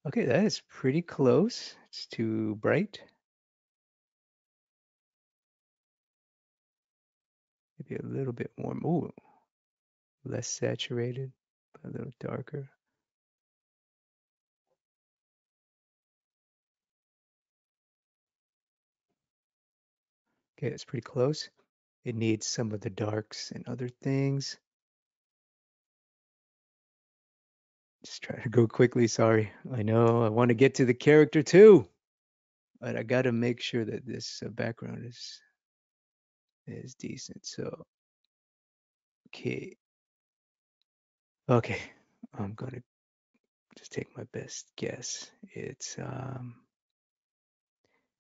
Okay, that is pretty close. It's too bright. Maybe a little bit more, ooh, less saturated, a little darker. Okay, that's pretty close. It needs some of the darks and other things. Just try to go quickly, sorry. I know, I want to get to the character too. But I got to make sure that this uh, background is is decent. So, okay. Okay, I'm gonna just take my best guess. It's um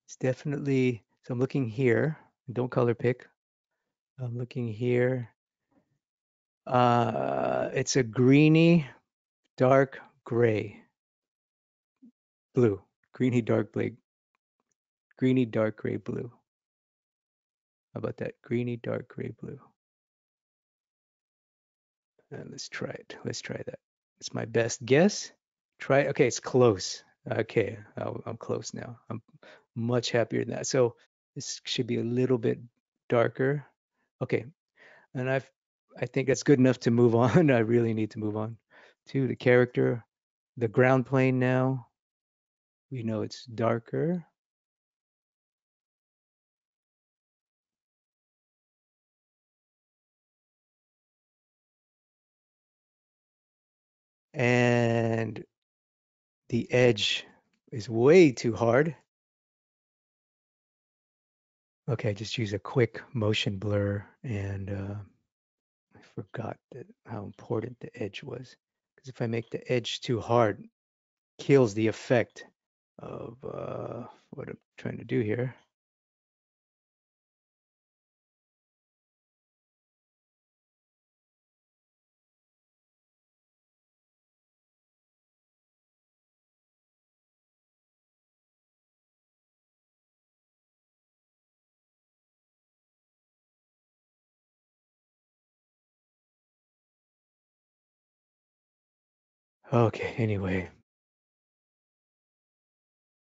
it's definitely so I'm looking here. Don't color pick. I'm looking here. Uh it's a greeny dark gray. Blue. Greeny dark blue. Greeny dark gray blue. How about that? Greeny dark gray blue. And let's try it. Let's try that. It's my best guess. Try. Okay, it's close. Okay, i am close now. I'm much happier than that. So this should be a little bit darker. Okay, and I've I think that's good enough to move on. I really need to move on to the character, the ground plane now. We know it's darker. And the edge is way too hard. Okay, just use a quick motion blur and uh, I forgot that how important the edge was. Because if I make the edge too hard, kills the effect of uh, what I'm trying to do here. Okay, anyway.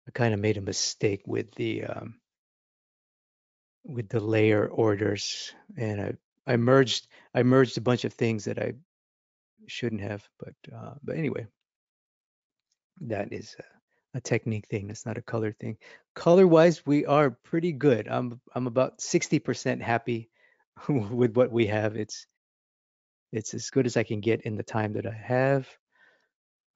I kind of made a mistake with the um, with the layer orders and I, I merged I merged a bunch of things that I shouldn't have, but uh, but anyway, that is a, a technique thing. That's not a color thing. Color wise, we are pretty good. I'm I'm about 60% happy with what we have. It's it's as good as I can get in the time that I have.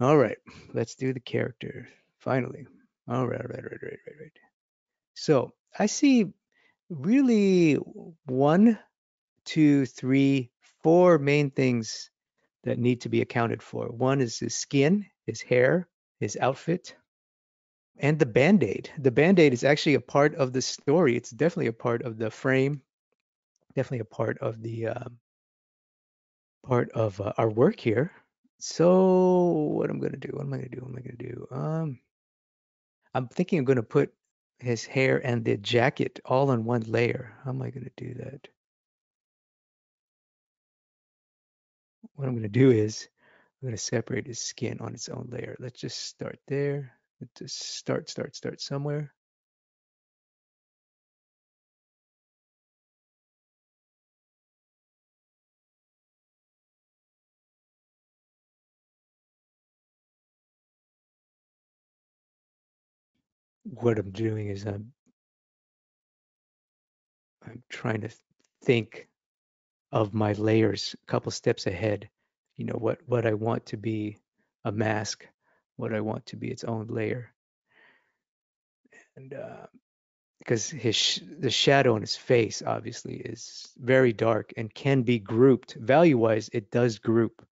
All right, let's do the character finally. All right, right, right, right, right, right. So I see really one, two, three, four main things that need to be accounted for. One is his skin, his hair, his outfit, and the band-aid. The band-aid is actually a part of the story. It's definitely a part of the frame, definitely a part of the um, part of uh, our work here. So what I'm gonna do? What am I gonna do? What am I gonna do? Um, I'm thinking I'm gonna put his hair and the jacket all on one layer. How am I gonna do that? What I'm gonna do is I'm gonna separate his skin on its own layer. Let's just start there. Let's just start, start, start somewhere. What I'm doing is I'm I'm trying to think of my layers a couple steps ahead. You know what what I want to be a mask, what I want to be its own layer, and uh, because his sh the shadow on his face obviously is very dark and can be grouped value wise. It does group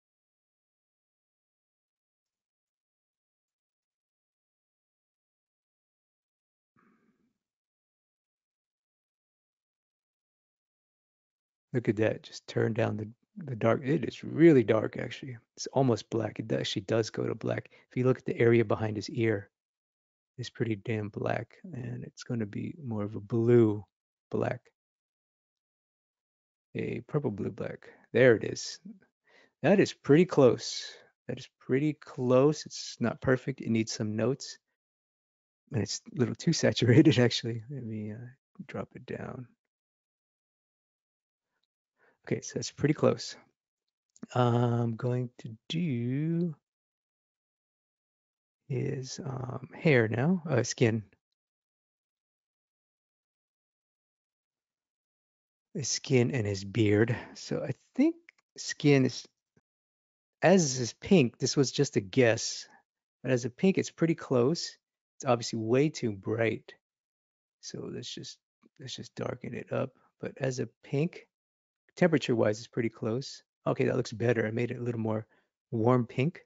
Look at that. Just turn down the, the dark. It is really dark, actually. It's almost black. It actually does go to black. If you look at the area behind his ear, it's pretty damn black. And it's going to be more of a blue black. A purple blue black. There it is. That is pretty close. That is pretty close. It's not perfect. It needs some notes. And it's a little too saturated, actually. Let me uh, drop it down. Okay, so it's pretty close. I'm going to do his um, hair now, uh, skin. His skin and his beard. So I think skin is, as is pink, this was just a guess, but as a pink, it's pretty close. It's obviously way too bright. So let's just, let's just darken it up. But as a pink, temperature wise, it's pretty close. Okay, that looks better. I made it a little more warm pink.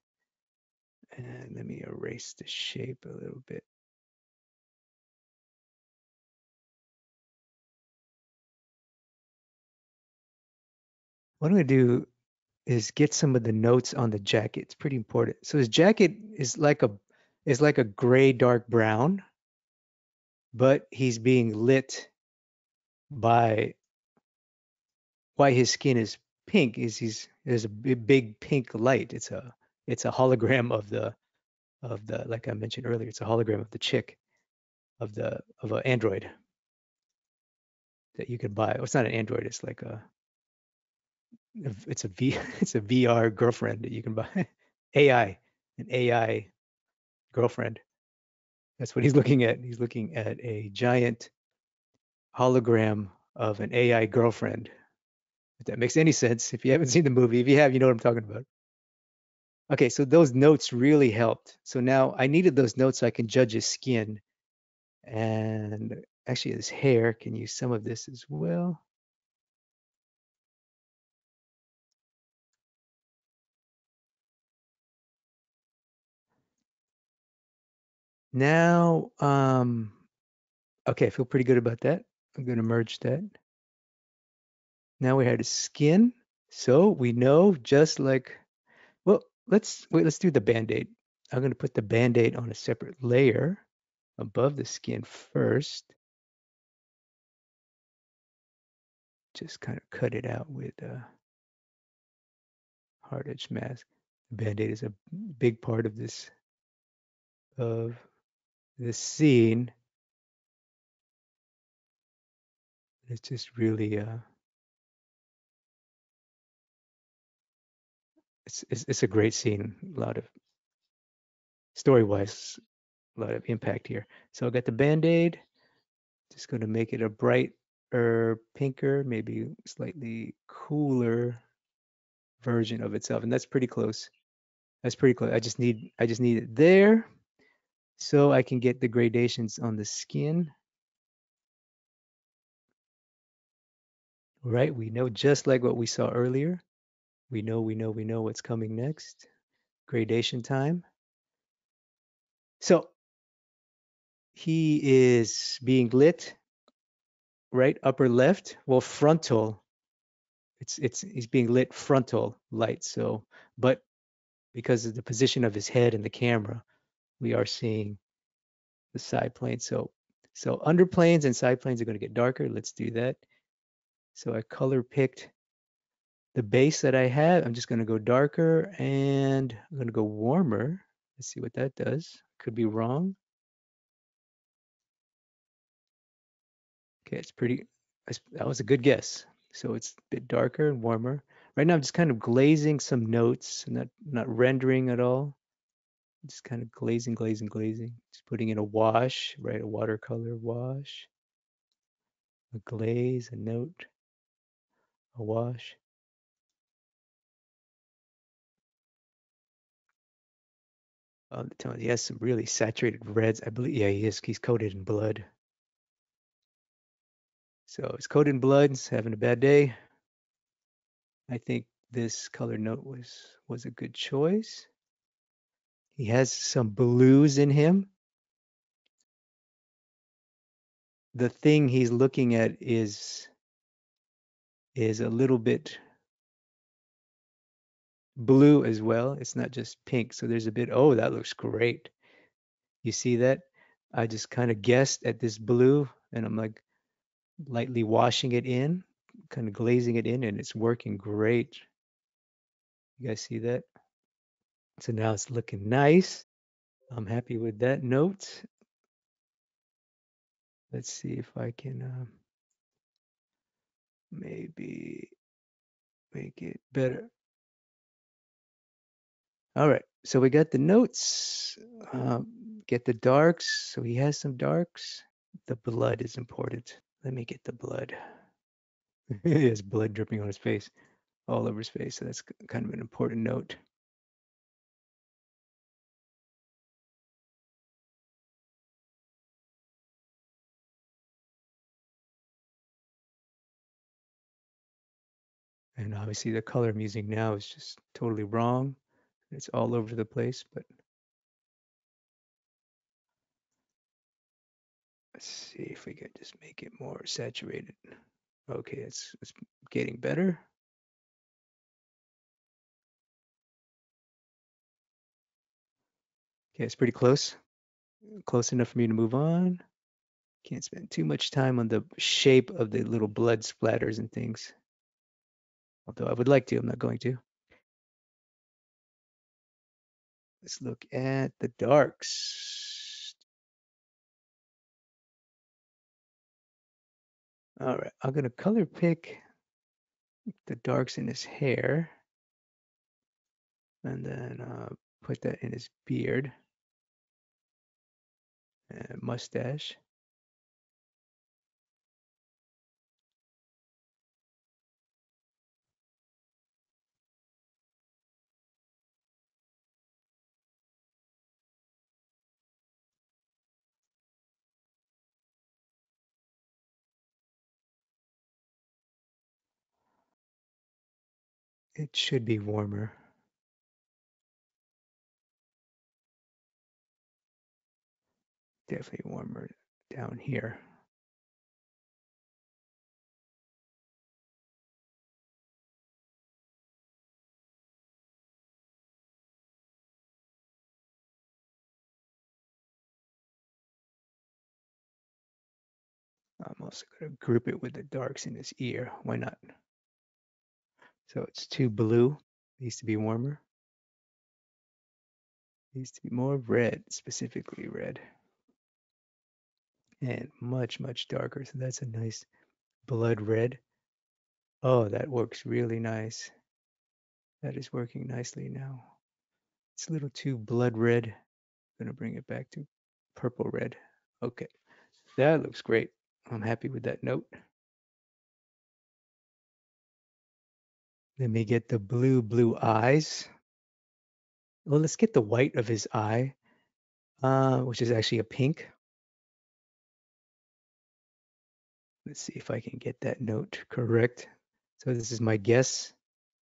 And let me erase the shape a little bit. What I'm gonna do is get some of the notes on the jacket. It's pretty important. So his jacket is like a is like a gray dark brown, but he's being lit by why his skin is pink is he's there's a big, pink light. It's a it's a hologram of the of the like I mentioned earlier. It's a hologram of the chick of the of an android that you can buy. It's not an android. It's like a it's a V it's a VR girlfriend that you can buy. AI an AI girlfriend. That's what he's looking at. He's looking at a giant hologram of an AI girlfriend if that makes any sense. If you haven't seen the movie, if you have, you know what I'm talking about. Okay, so those notes really helped. So now I needed those notes so I can judge his skin. And actually his hair can use some of this as well. Now, um, okay, I feel pretty good about that. I'm going to merge that. Now we had a skin. So we know just like, well, let's wait, let's do the band-aid. I'm going to put the band-aid on a separate layer above the skin first. Just kind of cut it out with a hard edge mask. Band-aid is a big part of this of this scene. It's just really uh it's, it's, it's a great scene. A lot of story wise, a lot of impact here. So I got the band aid. Just going to make it a brighter, pinker, maybe slightly cooler version of itself, and that's pretty close. That's pretty close. I just need I just need it there, so I can get the gradations on the skin. Right, we know just like what we saw earlier. We know, we know, we know what's coming next. Gradation time. So he is being lit, right? Upper left, well, frontal. It's it's he's being lit frontal light. So, but because of the position of his head in the camera, we are seeing the side planes. So so under planes and side planes are going to get darker. Let's do that. So I color picked the base that I have, I'm just to go darker and I'm to go warmer. Let's see what that does. Could be wrong. Okay, it's pretty, that was a good guess. So it's a bit darker and warmer. Right now I'm just kind of glazing some notes, not, not rendering at all. Just kind of glazing, glazing, glazing. Just putting in a wash, right? A watercolor wash. A glaze, a note, a wash. Um, he has some really saturated reds. I believe, yeah, he is. He's coated in blood. So he's coated in blood. He's having a bad day. I think this color note was was a good choice. He has some blues in him. The thing he's looking at is is a little bit blue as well. It's not just pink. So there's a bit, oh, that looks great. You see that? I just kind of guessed at this blue and I'm like lightly washing it in, kind of glazing it in and it's working great. You guys see that? So now it's looking nice. I'm happy with that note. Let's see if I can um, maybe make it better. All right, so we got the notes, um, get the darks. So he has some darks. The blood is important. Let me get the blood. he has blood dripping on his face, all over his face. So that's kind of an important note. And obviously the color I'm using now is just totally wrong. It's all over the place, but let's see if we can just make it more saturated. Okay, it's, it's getting better. Okay, it's pretty close. Close enough for me to move on. Can't spend too much time on the shape of the little blood splatters and things. Although I would like to, I'm not going to. Let's look at the darks. All right, I'm gonna color pick the darks in his hair and then uh, put that in his beard and mustache. It should be warmer. Definitely warmer down here. I'm also going to group it with the darks in his ear. Why not? So it's too blue. Needs to be warmer. Needs to be more red, specifically red. And much, much darker. So that's a nice blood red. Oh, that works really nice. That is working nicely now. It's a little too blood red. I'm gonna bring it back to purple red. Okay, that looks great. I'm happy with that note. Let me get the blue, blue eyes. Well, let's get the white of his eye, uh, which is actually a pink. Let's see if I can get that note correct. So this is my guess,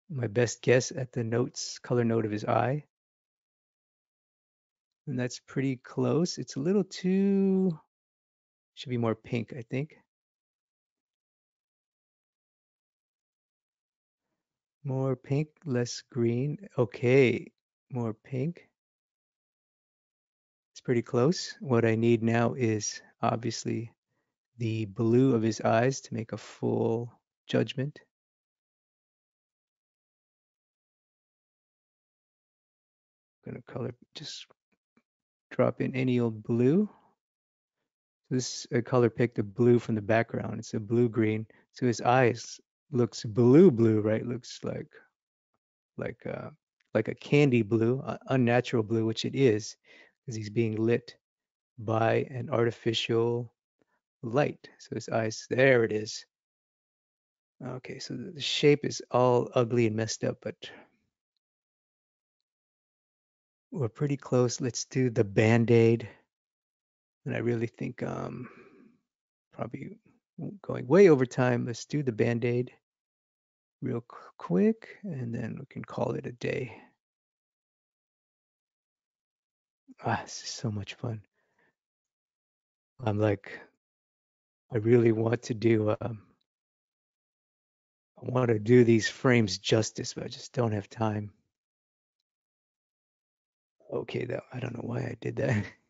my best guess at the notes, color note of his eye. And that's pretty close. It's a little too, should be more pink, I think. More pink, less green. Okay, more pink. It's pretty close. What I need now is obviously the blue of his eyes to make a full judgment. I'm gonna color, just drop in any old blue. So This I color picked a blue from the background. It's a blue green. So his eyes looks blue blue, right? Looks like like uh, like a candy blue, uh, unnatural blue, which it is, because he's being lit by an artificial light. So his eyes, there it is. Okay, so the shape is all ugly and messed up, but we're pretty close. Let's do the band-aid. And I really think um probably going way over time. Let's do the band-aid real quick and then we can call it a day. Ah, this is so much fun. I'm like, I really want to do um, I want to do these frames justice, but I just don't have time. Okay, that I don't know why I did that.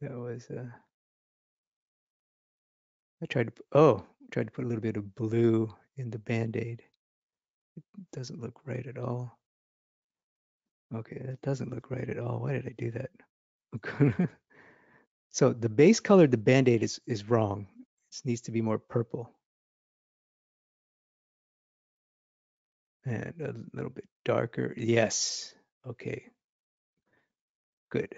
that was uh I tried to oh, tried to put a little bit of blue in the band-aid. It doesn't look right at all. Okay, that doesn't look right at all. Why did I do that? so the base color of the band-aid is, is wrong. It needs to be more purple. And a little bit darker. Yes. Okay. Good.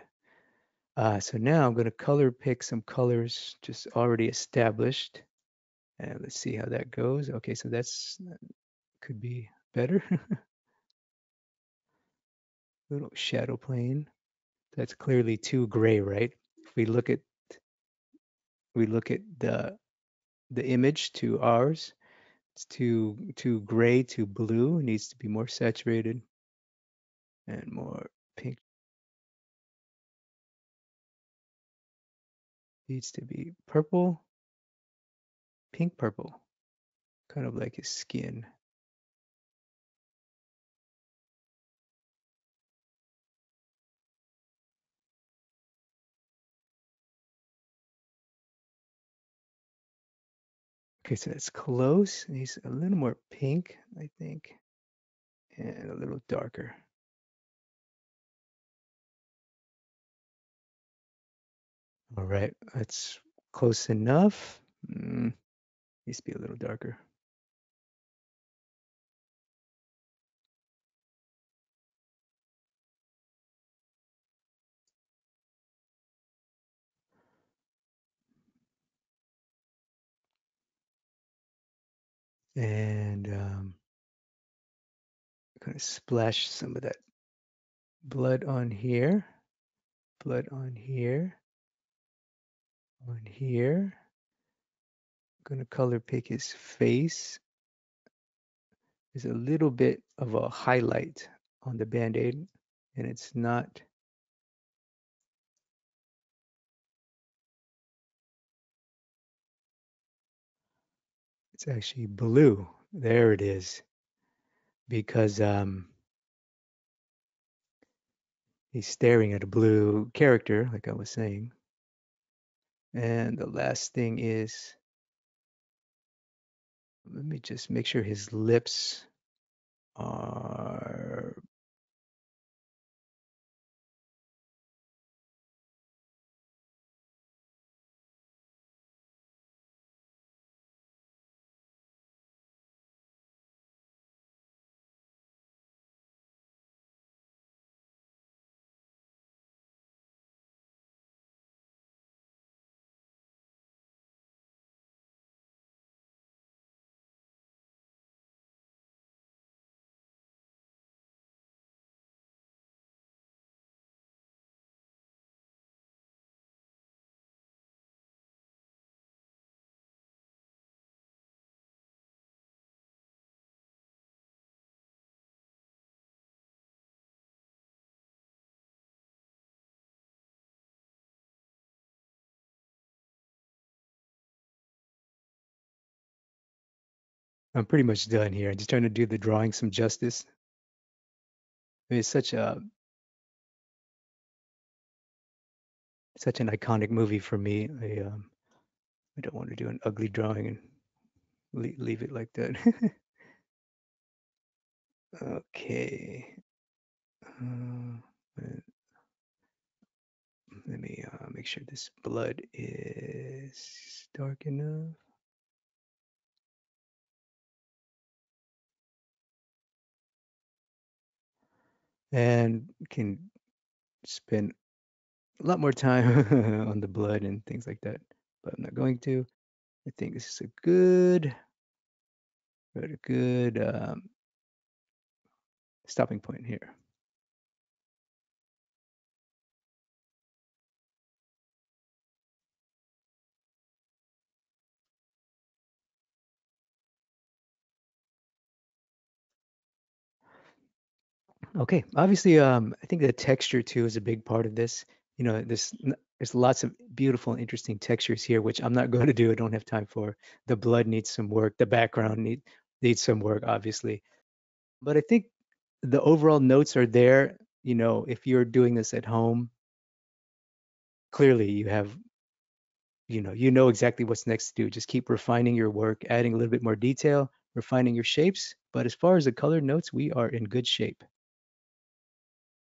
Uh, so now I'm going to color pick some colors just already established. And let's see how that goes. Okay, so that's uh, could be better. Little shadow plane. That's clearly too gray, right? If we look at we look at the the image to ours, it's too too gray, too blue. It needs to be more saturated and more pink. Needs to be purple, pink purple, kind of like his skin. Okay, so that's close. He's a little more pink, I think, and a little darker. All right, that's close enough. Mm, needs to be a little darker. And um, kind of splash some of that blood on here, blood on here, on here. To color pick his face. There's a little bit of a highlight on the band-aid and it's not It's actually blue. There it is. Because um, he's staring at a blue character, like I was saying. And the last thing is, let me just make sure his lips are I'm pretty much done here. I'm just trying to do the drawing some justice. It's such a such an iconic movie for me. I um, I don't want to do an ugly drawing and leave, leave it like that. okay. Uh, let me uh, make sure this blood is dark enough. And can spend a lot more time on the blood and things like that, but I'm not going to. I think this is a good, a good um, stopping point here. Okay, obviously, um, I think the texture too is a big part of this. You know, this There's lots of beautiful interesting textures here, which I'm not going to do. I don't have time for. The blood needs some work. The background need, needs some work, obviously. But I think the overall notes are there. You know, if you're doing this at home, clearly you have, you know, you know exactly what's next to do. Just keep refining your work, adding a little bit more detail, refining your shapes. But as far as the color notes, we are in good shape.